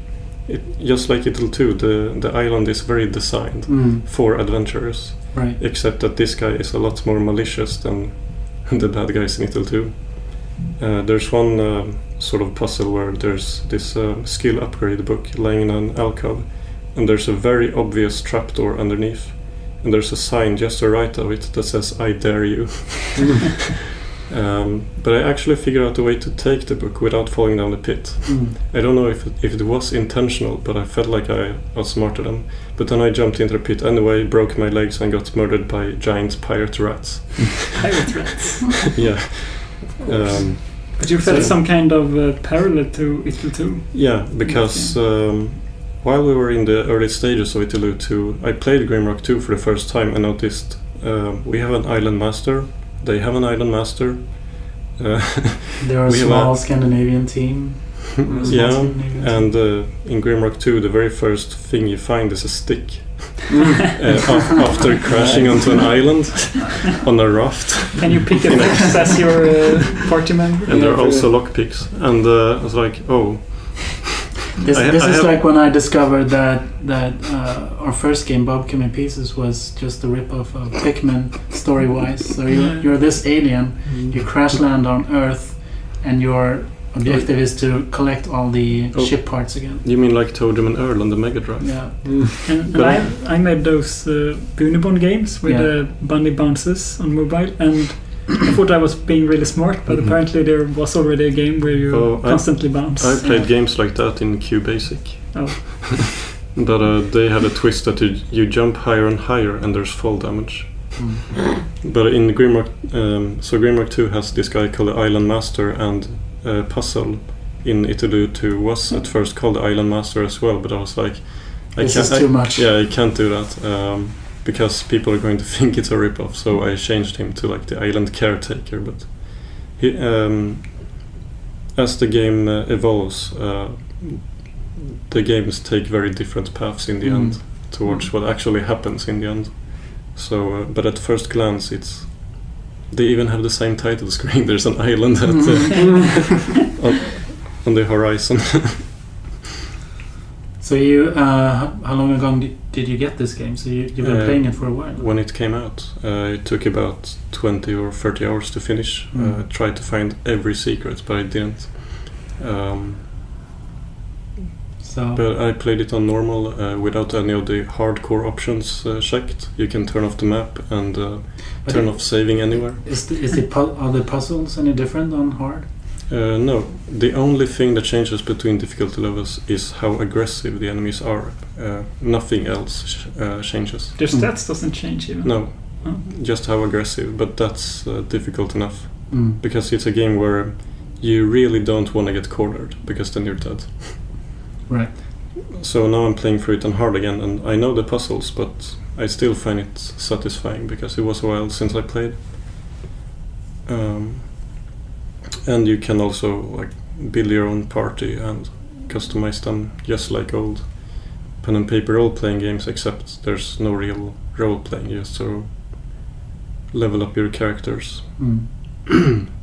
E: it, just like Ittle 2, the, the island is very designed
B: Mm,
E: for adventurers,
B: right.
E: except that this guy is a lot more malicious than the bad guys in Ittle 2. Uh, there's one um sort of puzzle where there's this um, skill upgrade book laying in an alcove, and there's a very obvious trapdoor underneath, and there's a sign just to the right of it that says "I dare you." um, but I actually figured out a way to take the book without falling down the pit.
B: Mm.
E: I don't know if it, if it was intentional, but I felt like I was smarter than. But then I jumped into the pit anyway, broke my legs, and got murdered by giant pirate rats.
A: Pirate rats.
E: yeah. Um,
A: But you felt
E: So-
A: some kind of uh, parallel to Ittle 2.
E: yeah, because um, while we were in the early stages of Ittle 2, I played Grimrock 2 for the first time and noticed um, we have an island master, they have an island master. Uh,
B: They're a small
E: a-
B: Scandinavian team.
E: yeah,
B: Scandinavian
E: and uh, in Grimrock 2, the very first thing you find is a stick. uh, af- after crashing onto an island on a raft.
A: Can you pick a fix as your uh, party member?
E: And there are
C: Yeah.
E: also lockpicks. And uh, I was like, oh,
B: This,
E: I-
B: this
E: I
B: is
E: have-
B: like when I discovered that that uh, our first game, Bob Came in Pieces, was just a rip-off of Pikmin story-wise. So you're, you're this alien, you crash land on Earth, and your objective is to collect all the
E: Oh.
B: ship parts again.
E: you mean like ToeJam and Earl on the Mega Drive?
B: Yeah.
C: Mm.
A: And, and I, I made those uh, Bunibon games with
B: Yeah.
A: the bunny bounces on mobile, and I thought I was being really smart, but
E: Mhm.
A: apparently there was already a game where you
E: Oh, I-
A: constantly bounce.
E: I played
B: Yeah.
E: games like that in QBasic.
A: Oh.
E: but uh, they had a twist that you, you jump higher and higher and there's fall damage.
B: Mm.
E: But in Grimrock, um, so Grimrock 2 has this guy called the Island Master and uh, Puzzle in Ittle 2 was at first called the Island Master as well, but I was like, I
B: This
E: can't,
B: is too much.
E: Yeah, I can't do that um, because people are going to think it's a rip-off. So I changed him to like the island caretaker. But he, um, as the game uh, evolves, uh, the games take very different paths in the
B: Mm.
E: end towards what actually happens in the end. So, uh, but at first glance, it's they even have the same title screen. There's an island at, uh, on, on the horizon.
B: So you, uh, how, how long ago did you get this game? So you, you've been
E: Uh,
B: playing it for a while.
E: when it came out. Uh, it took about 20 or 30 hours to finish.
B: Mm.
E: Uh, tried to find every secret, but I didn't. Um,
B: So
E: but I played it on normal uh, without any of the hardcore options uh, checked. You can turn off the map and uh, turn
B: it-
E: off saving anywhere.
B: Is the, is the pu- are the puzzles any different on hard?
E: Uh, no, the only thing that changes between difficulty levels is how aggressive the enemies are. Uh, nothing else sh- uh, changes.
A: Their
B: Mm.
A: stats doesn't change even.
E: No,
A: Oh.
E: just how aggressive, but that's uh, difficult enough.
B: Mm.
E: because it's a game where you really don't want to get cornered because then you're dead.
B: Right.
E: So now I'm playing through it on hard again, and I know the puzzles, but I still find it satisfying because it was a while since I played. Um, and you can also like build your own party and customize them just like old pen and paper role playing games, except there's no real role playing. You just sort of level up your characters.
B: Mm.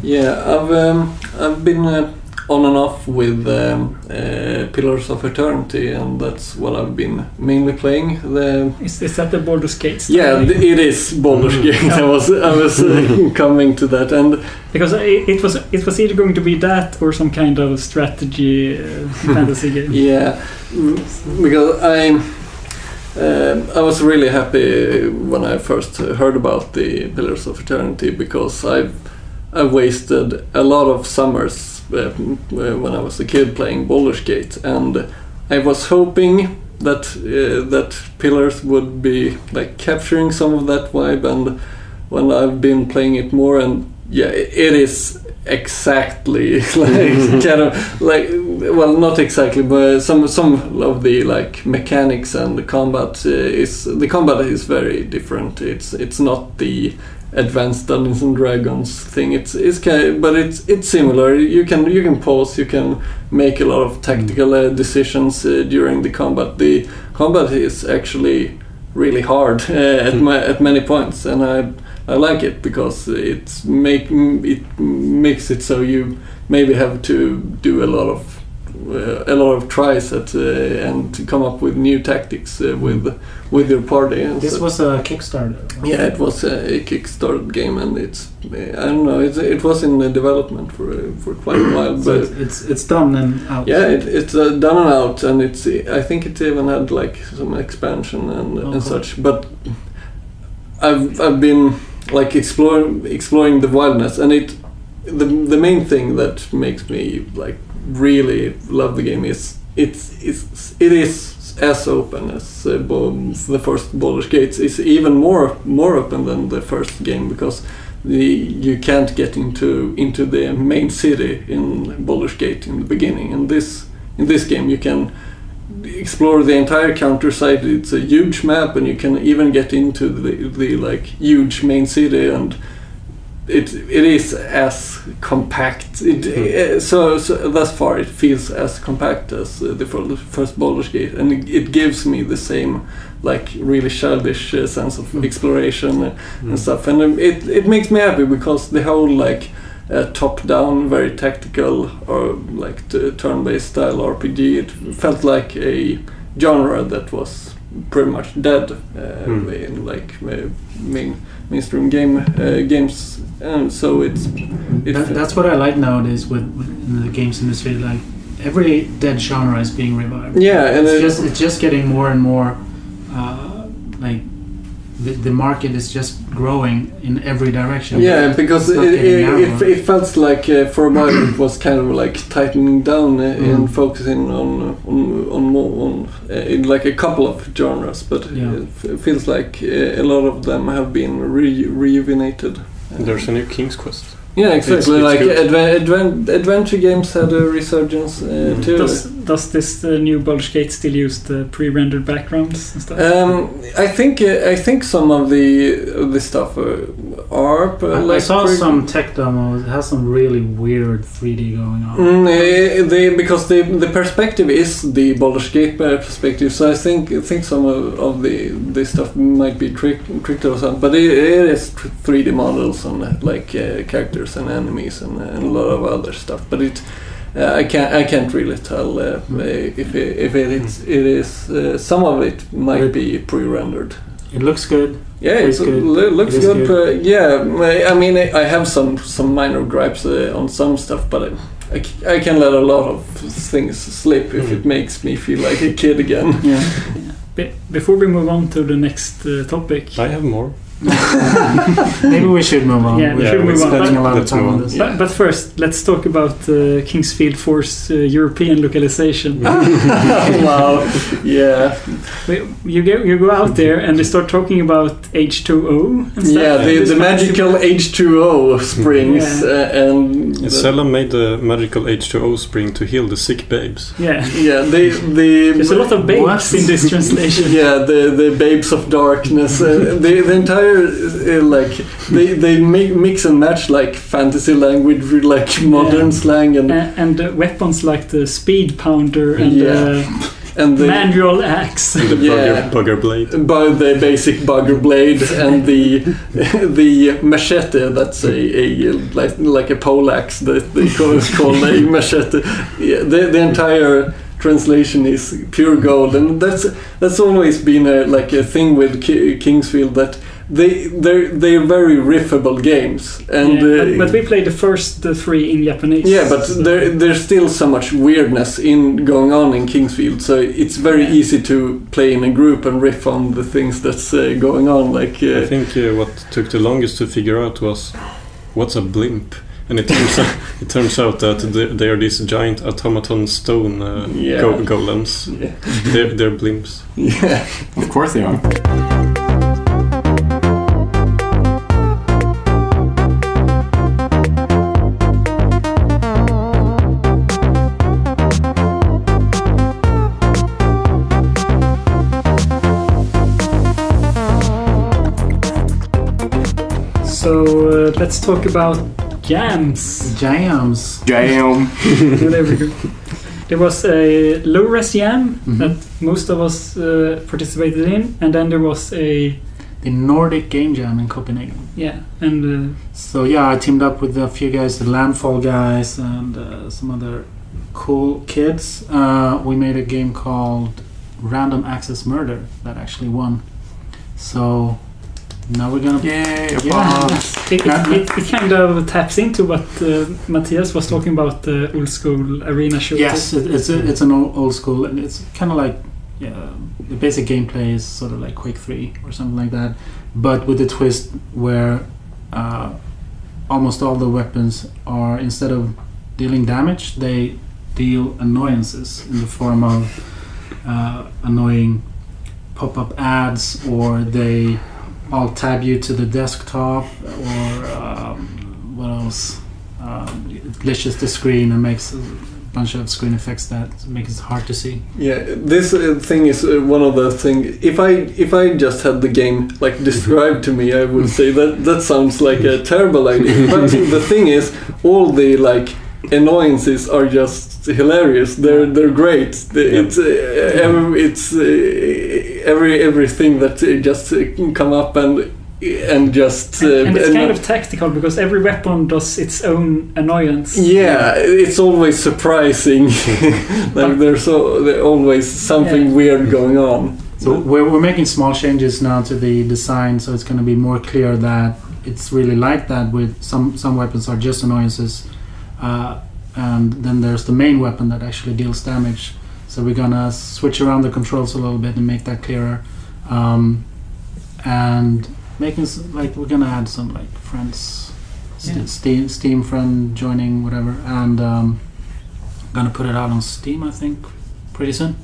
C: Yeah, I've um, I've been uh, on and off with um, uh, Pillars of Eternity, and that's what I've been mainly playing. The
A: Is, is that the Baldur's Gate? style?
C: yeah, th- it is Baldur's
E: Mm.
C: Gate. I was I was uh, coming to that, and
A: Because it, it was it was either going to be that or some kind of strategy uh, fantasy game.
C: yeah, mm, because I. Um, I was really happy when I first heard about the Pillars of Eternity because I've I wasted a lot of summers uh, when I was a kid playing Baldur's Gate, and I was hoping that uh, that Pillars would be like capturing some of that vibe. And when I've been playing it more, and yeah, it, it is exactly like kind of like well not exactly but some some of the like mechanics and the combat uh, is the combat is very different it's it's not the advanced Dungeons and Dragons thing. It's it's but it's it's similar. You can you can pause you can make a lot of tactical uh, decisions uh, during the combat. The combat is actually really hard uh, at
E: Mm.
C: ma- at many points and I I like it because it's make it makes it so you maybe have to do a lot of a lot of tries at uh, and to come up with new tactics uh, with with your party. And
B: This
C: so-
B: was a Kickstarter.
C: yeah, it was a Kickstarter game, and it's I don't know it, it was in development for uh, for quite a while,
B: So
C: but.
B: it's, it's it's done and out.
C: Yeah, it, it's uh, done and out, and it's. I think it even had like some expansion and,
B: Oh,
C: and
B: cool.
C: such. But I've I've been like exploring exploring the wildness, and it the the main thing that makes me like really love the game is it's it's it is as open as uh, the first Baldur's Gate. It's even more more open than the first game because the you can't get into into the main city in Baldur's Gate in the beginning. And this in this game you can explore the entire countryside. It's a huge map, and you can even get into the the like huge main city and. It it is as compact. It, uh, so, so thus far it feels as compact as uh, the first Baldur's Gate, and it, it gives me the same like really childish uh, sense of
B: Mm.
C: exploration uh,
E: Mm.
C: and stuff. And um, it it makes me happy because the whole like uh, top-down, very tactical or like t- turn-based style RPG, it felt like a genre that was pretty much dead uh,
E: Hmm.
C: in like uh, main mainstream game uh, games, and so it's it
B: That, that's what I like nowadays with, with the games industry. Like every dead genre is being revived.
C: yeah, and
B: it's
C: it-
B: just it's just getting more and more uh, like the, the market is just growing in every direction.
C: Yeah, because it, it, it, it felt like uh, for a while it was kind of like tightening down uh, and
B: Mm.
C: focusing on on on more on uh, in like a couple of genres, but
B: Yeah.
C: it f- feels like uh, a lot of them have been re- rejuvenated. Uh,
E: There's a new King's Quest.
C: yeah, exactly.
E: it's
C: like
E: good.
C: adve- adven- adventure games had a resurgence uh,
E: Mm.
C: too.
A: Does does this uh, new Baldur's Gate still use the pre-rendered backgrounds and stuff?
C: Um, I think uh, I think some of the the stuff uh, are
B: I, I saw some tech demos. It has some really weird 3D going on.
C: Mm, eh, they, because the the perspective is the Baldur's Gate perspective, so I think I think some of, of the the stuff might be trick, tricked or something. But it, it is three D models and uh, like uh, characters and enemies and, and a lot of other stuff. But it uh, I can't I can't really tell uh,
B: Mm.
C: uh, if it, if it is it is uh, some of it might
B: It-
C: be pre-rendered.
B: It looks good.
C: Yeah,
B: It's
C: it
B: good.
C: looks
B: It is
C: good.
B: good.
C: but yeah, I I mean, I have some some minor gripes uh, on some stuff, but I I can let a lot of things slip if it
E: Mm.
C: makes me feel like a kid again.
B: Yeah.
A: Be- before we move on to the next uh, topic,
E: I have more.
B: Maybe we should move on.
A: Yeah, we
B: We're
A: should move on.
B: spending a lot of
E: Let's
B: time on
E: on.
B: this.
C: Yeah.
A: but, but first, let's talk about uh, King's Field 4's uh, European localization.
C: wow. Yeah.
A: We- you go you go out there and they start talking about H2O and stuff.
C: Yeah. The,
A: This
C: the magical H2O springs
A: Yeah.
C: uh, and
E: Stella made the magical H2O spring to heal the sick babes.
A: Yeah,
C: yeah the the
A: there's a lot of babes
B: What?
A: in this translation.
C: yeah the the babes of darkness uh, the the entire uh, like they they mi- mix and match like fantasy language with like modern
A: Yeah.
C: slang and
A: And, and uh, weapons like the speed pounder and
C: Yeah. and
A: the
C: the
A: manual axe.
E: and The
C: Yeah.
E: bugger, bugger blade.
C: by the basic bugger blade and the the machete that's a, a like like a poleaxe that they call, call a machete yeah, the, the entire translation is pure gold and that's that's always been a like a thing with Ki- King's Field that they they're they're very riffable games and
A: Yeah,
C: uh,
A: but, but we played the first three in Japanese.
C: yeah, but there, there's still so much weirdness in going on in King's Field, so it's very
A: Yeah.
C: easy to play in a group and riff on the things that's uh, going on. Like,
E: I
C: uh,
E: think uh, what took the longest to figure out was what's a blimp, and it turns out, it turns out that they, they are these giant automaton stone uh,
C: Yeah.
E: go- golems.
C: yeah,
E: They're, they're blimps.
C: yeah,
D: Of course they are.
A: Let's talk about jams.
B: Jams.
D: Jam.
A: there we go. There was a low res jam
B: Mhm.
A: that most of us uh, participated in, and then there was a
B: The Nordic Game Jam in Copenhagen.
A: yeah, and uh,
B: So yeah, I teamed up with a few guys, the Landfall guys, and uh, some other cool kids. Uh, we made a game called Random Access Murder that actually won. So now we're gonna
D: Yay,
B: Yeah.
D: applause.
A: it, it, it, it kind of taps into what uh, Matthias was talking about the old school arena shooter.
B: Yes, it, it's a, it's an old, old school, and it's kind of like yeah, the basic gameplay is sort of like Quake Three or something like that, but with the twist where uh, almost all the weapons are instead of dealing damage, they deal annoyances in the form of uh, annoying pop-up ads, or they all tab you to the desktop, or um, what else? Um, it glitches the screen and makes a bunch of screen effects that make it hard to see.
C: Yeah, this uh, thing is uh, one of the thing. If I if I just had the game like described to me, I would say that that sounds like a terrible idea. But the thing is, all the like annoyances are just hilarious. They're they're great.
E: Yeah.
C: It's uh, every, it's uh, every everything that uh, just uh, can come up and and just uh,
A: and, and it's
C: and-
A: kind of tactical because every weapon does its own annoyance.
C: Yeah, it's always surprising. like there's so there's always something
A: Yeah.
C: weird going on.
B: So we're, we're making small changes now to the design, so it's going to be more clear that it's really like that. With some some weapons are just annoyances, uh, and then there's the main weapon that actually deals damage. So we're gonna switch around the controls a little bit and make that clearer, um, and making like we're gonna add some like friends,
A: Yeah.
B: Steam Steam friend joining whatever, and um, gonna put it out on Steam I think pretty soon.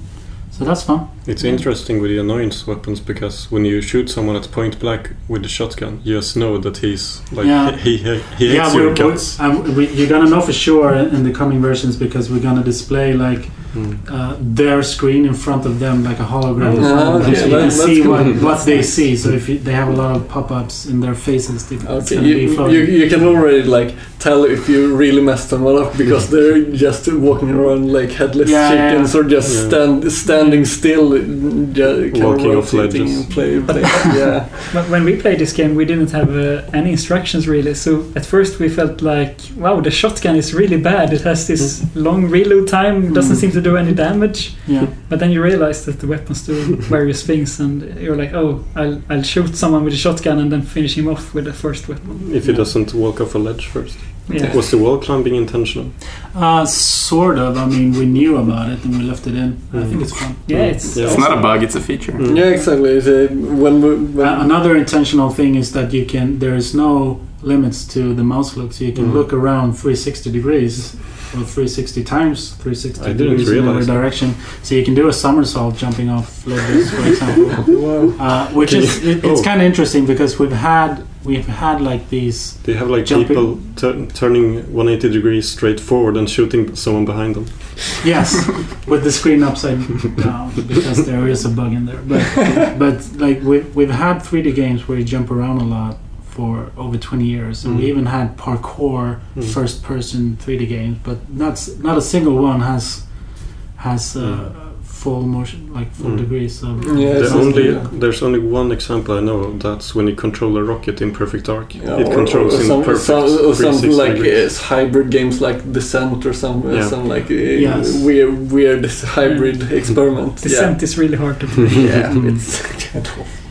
B: So that's fun.
E: It's interesting with the annoyance weapons because when you shoot someone at point blank with the shotgun, you just know that he's like
B: Yeah.
E: he he, he hates
B: we're-
E: your
B: we're- um, we, you're gonna know for sure in the coming versions because we're gonna display like
E: Mm.
B: uh, their screen in front of them, like a hologram. in
A: Oh,
B: front them,
C: okay,
B: so you can
C: that's
B: see
C: cool.
B: what, what they see. So if you, they have a lot of pop-ups in their faces, they, it's
C: Okay,
B: gonna
C: you,
B: be
C: you,
B: floating.
C: you can already like tell if you really messed someone up because they're just walking around like headless
B: Yeah, yeah,
C: chickens or just
E: Yeah.
C: stand standing still, just
E: Walking off
C: rotating
E: ledges.
C: play, play. yeah.
A: But when we played this game, we didn't have uh, any instructions really. So at first we felt like, wow, the shotgun is really bad. It has this long reload time, doesn't
B: Mm.
A: seem to do any damage.
B: yeah.
A: But then you realize that the weapons do various things, and you're like, oh, I'll, I'll shoot someone with a shotgun and then finish him off with the first weapon.
E: If he doesn't walk off a ledge first.
A: Yeah.
E: Was the wall climbing intentional?
B: Uh, sort of. I mean, we knew about it and we left it in. I think it's fun.
A: Yeah, it's
E: Yeah.
D: It's not a bug, it's a feature.
E: Mm.
C: Yeah, exactly. It's, uh, when we, when
B: Uh, another intentional thing is that you can. There is no limits to the mouse look, so you can
E: Mm.
B: look around 360 degrees or 360 times 360
E: I
B: degrees in every direction. So you can do a somersault jumping off ledges, for example. Uh, which
E: Can
B: is it, it's
E: oh.
B: kind of interesting because we've had we've had like these
E: They have like people tur- turning 180 degrees straight forward and shooting someone behind them.
B: yes with the screen upside down because there is a bug in there. But but like we we've had 3D games where you jump around a lot for over 20 years, and we
E: Mm.
B: even had parkour
E: Mm.
B: first person 3D games, but not not a single one has has uh, full motion like full
E: Mm.
B: degrees of
C: Yeah,
E: The only,
C: yeah.
E: there's only one example I know of. That's when you control a rocket in Perfect Dark.
C: Yeah,
E: it
C: or-
E: controls
C: or
E: in
C: some,
E: perfect
C: some, or something like
E: degrees.
C: uh, hybrid games like Descent or some uh,
E: Yeah.
C: some like uh,
B: Yes.
C: weird weird hybrid experiment.
A: Descent is really hard to play.
C: Yeah, yeah
E: Mm.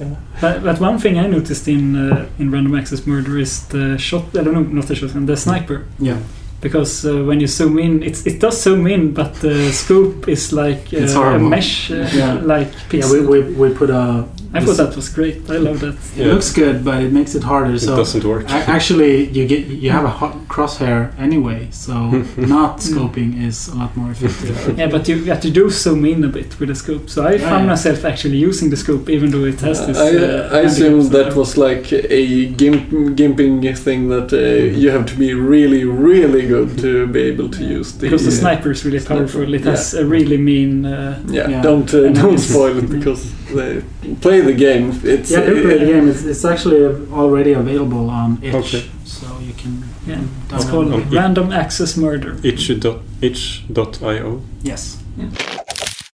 C: It's
A: But, but one thing I noticed in uh, in Random Access Murder is the shot. I don't know, not the shotgun, the sniper.
B: yeah
A: Because uh, when you zoom in, it's, it does zoom in, but the scope is like
B: It's
A: uh, a mesh, uh,
B: Yeah.
A: like
B: yeah we, we, we put a
A: I thought that was great. I love that.
B: it looks good but it makes it harder
E: It
B: so
E: doesn't work.
B: Actually, you get you have a hot crosshair anyway, so not scoping is a lot more effective.
A: Yeah, but you have to do zoom in a bit with the scope. So I
B: Yeah,
A: found
B: yeah.
A: myself actually using the scope, even though it has this.
C: I,
A: uh,
C: I assume that was like a gimp, gimping thing that uh, you have to be really, really good to be able to use the.
A: because the
C: uh,
A: sniper is really
C: sniper,
A: powerful. It
C: yeah.
A: has a really mean. Uh,
C: Yeah,
B: Yeah.
C: don't uh, don't spoil it because the, play the game. It's
B: Yeah, do play the game. It's, it's actually already available on itch,
E: Okay.
B: so you can.
A: Yeah,
B: download
A: it's called
B: it.
A: Random Access Murder.
E: itch.io. itch.io.
B: Yes.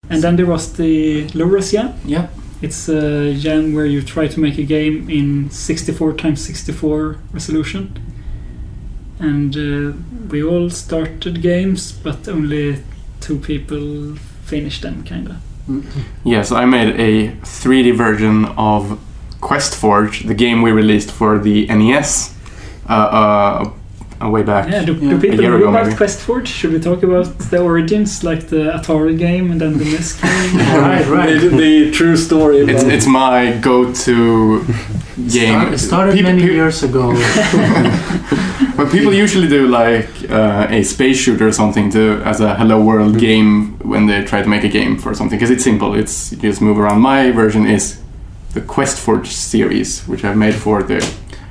A: And then there was the Low Res Jam.
B: Yeah.
A: It's a jam where you try to make a game in 64 times 64 resolution. And uh, we all started games, but only two people finished them, kinda.
D: Yes, I made a 3D version of Quest Forge, the game we released for the NES uh, uh, uh, way back.
A: Yeah, do,
B: Yeah.
A: do people
D: year
A: know about
D: maybe.
A: Quest Forge? Should we talk about the origins, like the Atari game and then the NES game?
B: right, right.
C: The, the true story.
D: It's,
C: about-
D: it's my go-to game.
B: Start, it started
D: People-
B: many
D: people-
B: years ago.
D: But people usually do like uh, a space shooter or something to as a Hello World game when they try to make a game for something because it's simple. It's you just move around. My version is the Quest Forge series, which I've made for the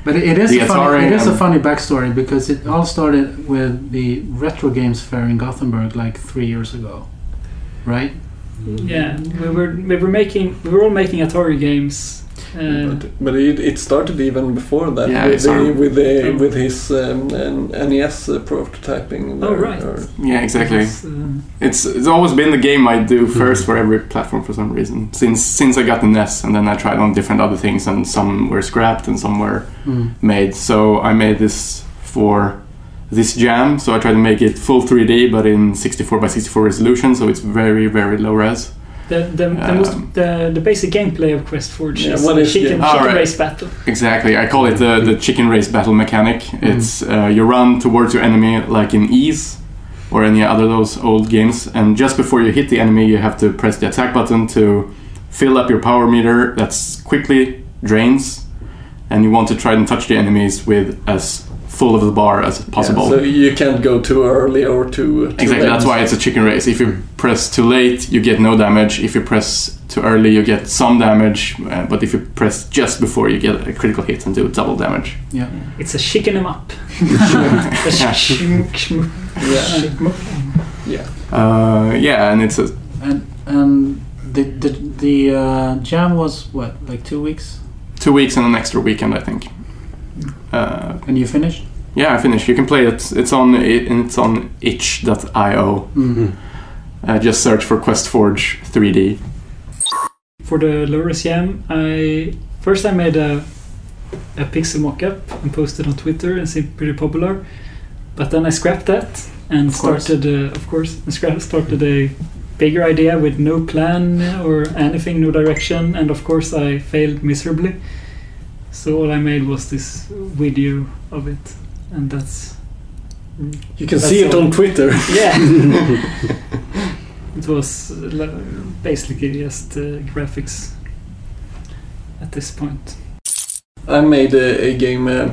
B: But it is, a funny, it is a funny backstory because it all started with the Retro Games Fair in Gothenburg like three years ago, right?
A: Yeah, we were we were making we were all making Atari games. Uh,
C: but but it, it started even before that
D: Yeah,
C: with, the, with the
A: Oh.
C: with his um, NES uh, prototyping.
A: Oh, right.
C: or-
D: yeah exactly.
A: it's, uh,
D: It's it's always been the game I do first for every platform for some reason since since I got the NES and then I tried on different other things and some were scrapped and some were
B: Mm.
D: made. So I made this for this jam. So I tried to make it full 3D, but in 64 by 64 resolution. So it's very very low res.
A: The the, the,
D: Um,
A: most, the the basic gameplay of Quest Forge
C: Yeah,
A: is
C: what
A: the
C: is
A: chicken, chicken
D: right.
A: race battle.
D: Exactly. I call it the the chicken race battle mechanic. It's uh, you run towards your enemy like in Ys or any other of those old games, and just before you hit the enemy, you have to press the attack button to fill up your power meter. That's quickly drains, and you want to try and touch the enemies with as full of the bar as possible.
C: Yeah, so you can't go too early or too. too
D: Exactly,
C: late.
D: that's why it's a chicken race. If you press too late, you get no damage. If you press too early, you get some damage. Uh, but if you press just before, you get a critical hit and do double damage.
B: Yeah.
A: It's a chicken 'em up.
C: Yeah. Yeah.
D: Uh, yeah, and it's a
B: And and the the the uh, jam was what like two weeks,
D: two weeks and an extra weekend, I think. Uh,
B: and you finished.
D: yeah, I finished. You can play it. It's on it, it's on itch.io.
B: Mm.
D: Uh, just search for Quest Forge 3D.
A: For the Jam, I first I made a a pixel mockup and posted on Twitter and seemed pretty popular. But then I scrapped that and
B: Of
A: started, uh, of course, and scra- started a bigger idea with no plan or anything, no direction, and of course I failed miserably. So all I made was this video of it, and that's
C: You can
A: That's
C: see it
A: all.
C: on Twitter.
A: yeah. it was uh, basically just uh, graphics at this point.
C: I made a, a game, uh,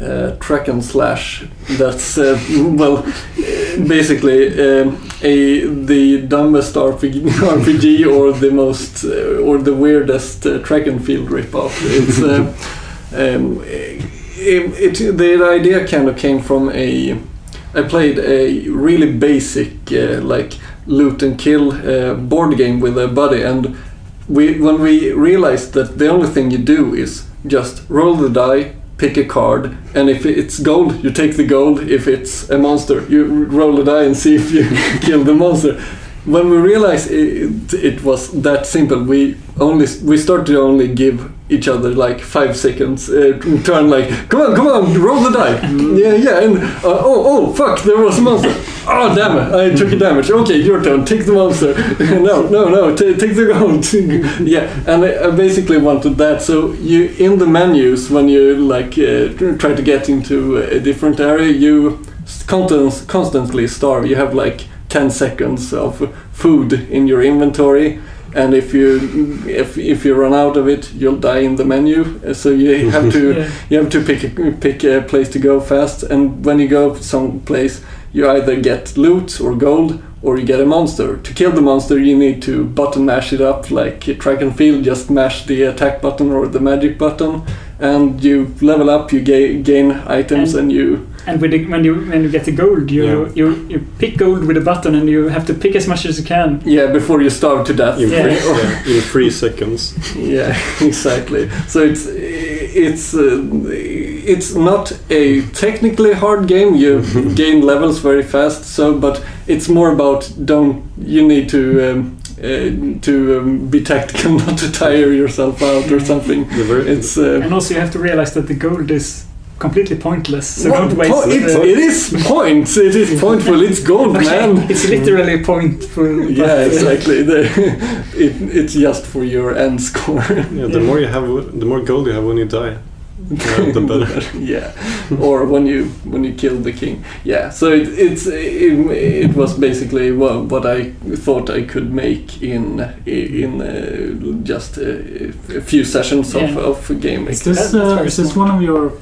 C: uh, Track and Slash. That's uh, well, uh, basically um, a the dumbest RPG, RPG or the most uh, or the weirdest uh, track and field ripoff. It's uh, um, it, it the idea kind of came from a. I played a really basic uh, like loot and kill uh, board game with a buddy, and we when we realized that the only thing you do is just roll the die, pick a card, and if it's gold, you take the gold. If it's a monster, you roll the die and see if you kill the monster. When we realized it, it was that simple, we only we started to only give each other like five seconds uh, turn like come on come on roll the die. Yeah yeah and uh, oh oh fuck there was a monster. Oh damn it I took a damage. Okay your turn take the monster. No no no t- take the gold. Yeah and I, I basically wanted that. So you in the menus when you like uh, try to get into a different area you constant, constantly starve. You have like 10 seconds of food in your inventory and if you if if you run out of it you'll die in the menu so you have to
A: Yeah.
C: you have to pick a, pick a place to go fast and when you go some place you either get loot or gold or you get a monster. To kill the monster, you need to button mash it up like track and field. Just mash the attack button or the magic button, and you level up. You ga- gain items,
A: And-
C: and you
A: And with the, when you when you get the gold, you,
E: Yeah.
A: you you pick gold with a button, and you have to pick as much as you can.
C: yeah before you starve to death.
E: In,
A: Yeah.
E: three, yeah, in three seconds.
C: Yeah, exactly. So it's it's uh, it's not a technically hard game. You gain levels very fast. So, but it's more about don't you need to. Um, uh, to um, be tactical, not to tire yourself out or something. It's uh,
A: And also, you have to realize that the gold is completely pointless. So
C: what
A: don't waste
C: po-
A: it.
C: it's, it is points. It is pointful. It's gold,
A: Okay,
C: man.
A: It's literally pointful. but,
C: Yeah, exactly. The, it, it's just for your end score.
E: yeah, the
A: Yeah.
E: more you have, the more gold you have when you die. Yeah, the better.
C: yeah, or when you when you kill the king. Yeah, so it, it's it, it was basically what, what I thought I could make in in uh, just a, a few sessions of,
A: Yeah.
C: of gaming.
B: Is this uh, is this one of your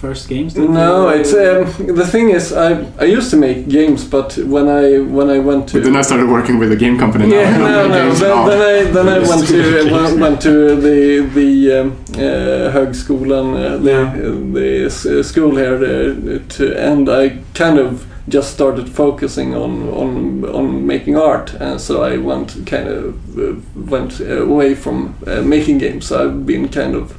B: first games? that
C: No,
B: you-
C: it's um, the thing is I I used to make games, but when I when I went to
D: But then I started working with a game company now.
C: Yeah,
D: I don't
C: no, no. Then,
D: now.
C: then I then I went to went, went to the the um, uh, högskolan, uh, the
B: Yeah.
C: the s- uh, school here, uh, to, and I kind of just started focusing on on on making art, and so I went kind of uh, went away from uh, making games. I've been kind of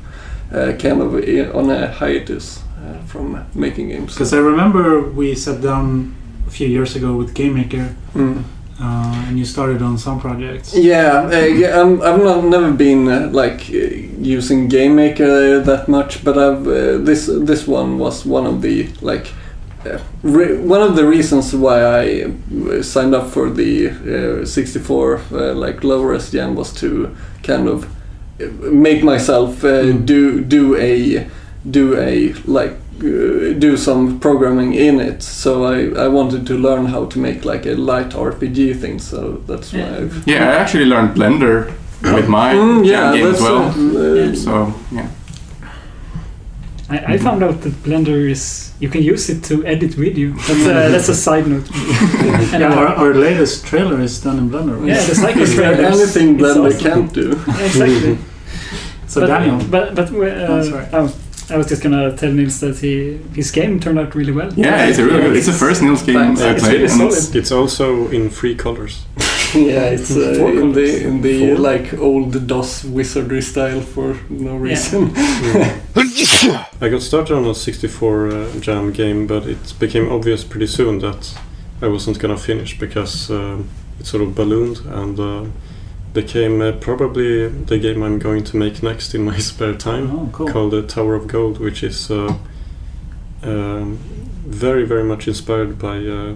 C: uh, kind of on a hiatus uh, from making games.
B: Because I remember we sat down a few years ago with Game Maker,
C: Mm.
B: uh, and you started on some projects.
C: Yeah, uh, yeah, I'm, I've not, never been uh, like uh, using Game Maker that much, but I've uh, this this one was one of the like uh, one of the reasons why I signed up for the uh, 64 uh, like low res gen was to kind of make myself uh,
B: Mm.
C: do do a do a like uh, do some programming in it. So I, I wanted to learn how to make like a light RPG thing. So that's
A: Yeah.
C: why I've
D: Yeah, I actually learned Blender with my
C: Mm, yeah,
D: game as well.
C: uh,
D: So yeah,
A: I, I found out that Blender is you can use it to edit video. That's a, that's a side note.
B: Yeah, our, our latest trailer is done in Blender. right?
A: Yeah, the cycle
C: Is there anything
A: it's
C: Blender
A: awesome.
C: can't do?
A: Yeah, exactly.
B: So
A: but,
B: Daniel,
A: but but uh,
B: Oh, sorry.
A: oh, I was just gonna tell Nils that he his game turned out really well.
D: yeah, it's a really good. It's the first Nils game
C: Thanks.
D: I
A: It's really
D: and it's,
A: solid.
E: It's also in three colors.
C: yeah, it's uh,
A: Four
C: in
A: colors.
C: the in the
E: Four.
C: like old DOS wizardry style for no reason.
E: I got started on a 64 uh, Jam game, but it became obvious pretty soon that I wasn't gonna finish because um, it sort of ballooned and uh, became uh, probably the game I'm going to make next in my spare time,
B: oh, cool.
E: called the Tower of Gold, which is uh, um, very, very much inspired by uh,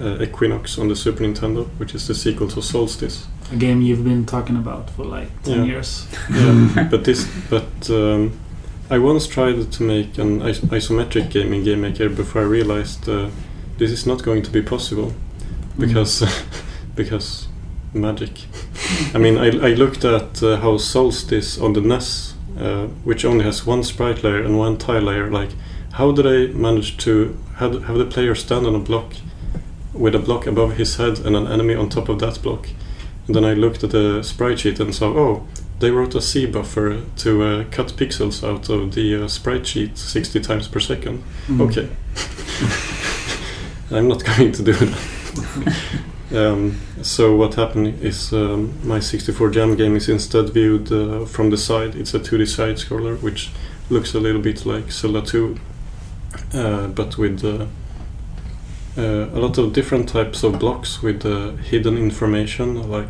E: uh, Equinox on the Super Nintendo, which is the sequel to Solstice.
B: A game you've been talking about for like ten
E: Yeah.
B: years.
E: Yeah, but this, but um, I once tried to make an is- isometric game in Game Maker before I realized uh, this is not going to be possible because because magic. I mean, I, I looked at uh, how Solstice on the NES, uh, which only has one sprite layer and one tile layer, like how do they manage to have, have the player stand on a block with a block above his head and an enemy on top of that block? And then I looked at the sprite sheet and saw, oh, they wrote a Z buffer to uh, cut pixels out of the uh, sprite sheet 60 times per second.
B: Mm.
E: Okay. I'm not going to do that. um, so what happened is um, my 64 Jam game is instead viewed uh, from the side. It's a 2D side scroller, which looks a little bit like Zelda 2, uh, but with uh, uh, a lot of different types of blocks with uh, hidden information. Like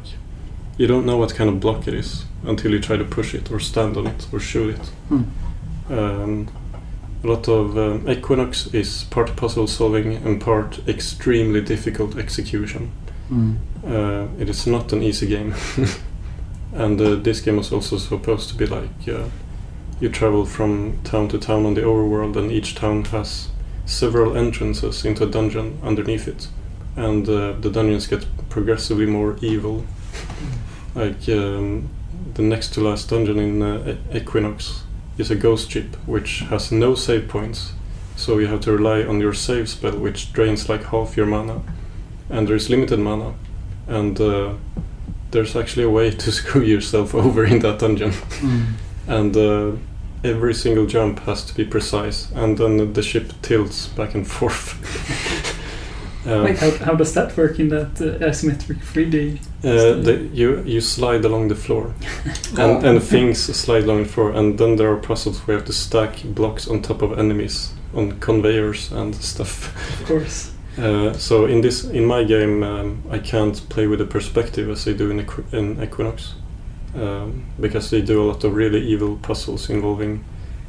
E: you don't know what kind of block it is until you try to push it or stand on it or shoot it.
B: Hmm.
E: Um, a lot of um, Equinox is part puzzle solving and part extremely difficult execution.
B: Mm.
E: Uh, it is not an easy game. and uh, this game was also supposed to be like uh, you travel from town to town on the overworld, and each town has several entrances into a dungeon underneath it. And uh, the dungeons get progressively more evil. like um, the next to last dungeon in uh, Equinox is a ghost ship which has no save points. So you have to rely on your save spell, which drains like half your mana. And there is limited mana. and uh, there's actually a way to screw yourself over in that dungeon,
B: Mm.
E: and uh, every single jump has to be precise, and then the ship tilts back and forth. Um,
A: Wait, how, how does that work in that uh, isometric 3D?
E: Uh, the, you you slide along the floor, and, and things slide along the floor, and then there are puzzles where you have to stack blocks on top of enemies on conveyors and stuff.
A: Of course.
E: Uh, so in this in my game, um, I can't play with the perspective as they do in, Equi- in Equinox, um, because they do a lot of really evil puzzles involving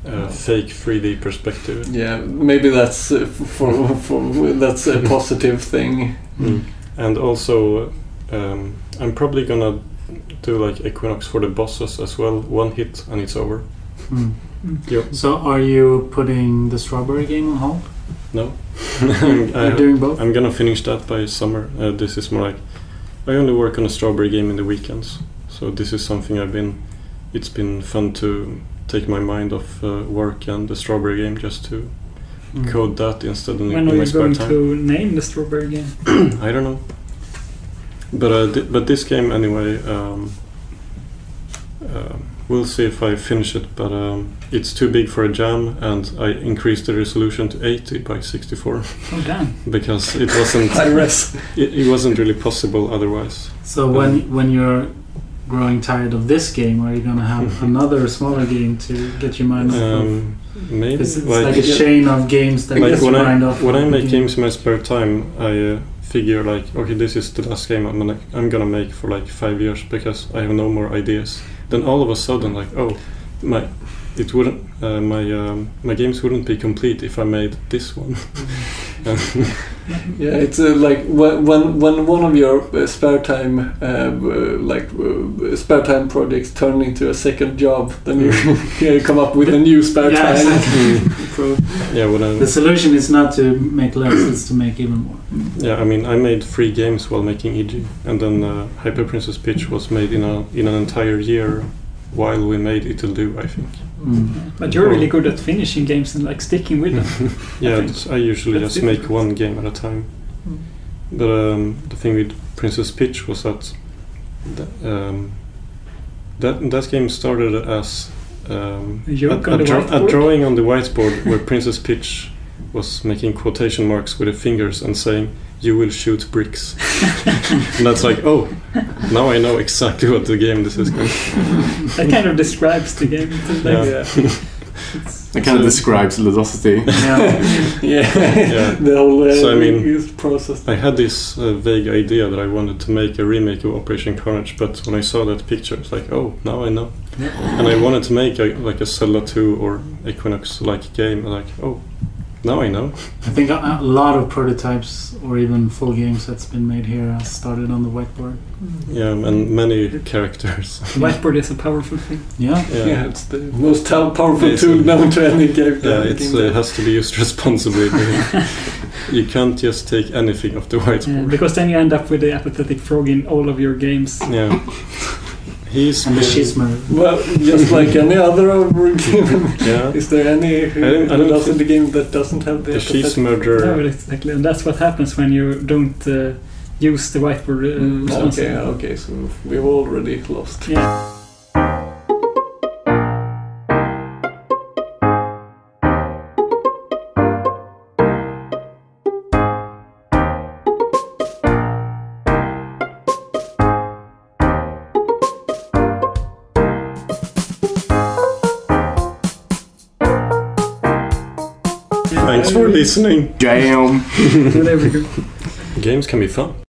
E: uh, fake 3D perspective.
C: Yeah, maybe that's uh, for, for that's a positive thing.
E: Mm. And also, um, I'm probably gonna do like Equinox for the bosses as well. One hit and it's over.
B: Mm.
E: Yep.
B: So, are you putting the strawberry game on hold?
E: No. I'm,
B: You're
E: I,
B: doing both.
E: I'm gonna finish that by summer. Uh, this is more like I only work on a strawberry game in the weekends, so this is something I've been. It's been fun to take my mind off uh, work and the strawberry game just to
B: Mm.
E: code that instead of in
A: When are
E: my
A: you
E: spare
A: going
E: time.
A: to name the strawberry game?
E: I don't know. But uh, thi- but this game anyway. Um, uh, we'll see if I finish it, but um, it's too big for a jam, and I increased the resolution to 80 by 64
A: Oh damn!
E: because it wasn't
C: High res.
E: it, it wasn't really possible otherwise.
B: So, when when you're growing tired of this game, are you gonna have another smaller game to get your mind off of?
E: Um, maybe
B: It's, it's
E: like,
B: like, a chain of games that
E: like
B: gets
E: when
B: your
E: I
B: mind off.
E: when I make
B: game.
E: games in my spare time, I uh, figure like okay, this is the last game I'm gonna I'm gonna make for like five years because I have no more ideas. Then all of a sudden, like oh, my it wouldn't uh, my um, my games wouldn't be complete if I made this one. And-
C: Yeah, it's uh, like when when when one of your uh, spare time uh, uh, like uh, spare time projects turn into a second job, then you you come up with a new spare
B: Yeah,
C: time.
B: exactly.
E: Yeah, when I
B: the solution is not to make less; it's to make even more.
E: Yeah, I mean, I made three games while making EG, and then uh, Hyper Princess Pitch was made in a in an entire year while we made Ittle Dew, I think.
B: Mm.
A: But you're really good at finishing games and like sticking with them.
E: yeah,
A: think
E: it's- I usually
A: that's
E: just make one game at a time.
A: Mm.
E: But um, the thing with Princess Pitch was that th- um, that that game started as um,
A: A
E: a,
A: on
E: a
A: the
E: a drawing on the whiteboard where Princess Pitch was making quotation marks with her fingers and saying, "You will shoot bricks." and that's like, oh, now I know exactly what the game this is going.
A: that kind of describes the game. Like,
E: Yeah.
A: it's-
D: It kind of describes Ludosity.
B: Yeah.
C: yeah,
E: Yeah.
C: the whole uh,
E: So, I mean-
C: process.
E: I had this uh, vague idea that I wanted to make a remake of Operation Carnage, but when I saw that picture, it's like, oh, now I know. And I wanted to make a, like a Zelda 2 or Equinox like game, like, oh, now I know.
B: I think a, a lot of prototypes or even full games that's been made here started on the whiteboard.
E: Yeah, and many characters.
A: the whiteboard is a powerful thing.
B: Yeah.
C: Yeah.
E: Yeah,
C: it's the most tow- powerful
E: It's-
C: tool known to any game.
E: yeah, it's, uh, it has to be used responsibly. you can't just take anything off the
A: Yeah,
E: whiteboard.
A: because then you end up with the apathetic frog in all of your games.
E: Yeah. He's
B: And the
E: been-
C: well, just like any other overworld game.
E: Yeah.
C: Is there any
E: I don't- I don't
C: else in the game that doesn't have the
E: The cheese
C: apathetic-
E: murderer.
A: No, exactly, and that's what happens when you don't uh, use the whiteboard uh,
C: Mm, okay, okay, so we've already lost.
A: Yeah.
E: Listening.
D: Damn.
A: There we go.
E: Games can be fun.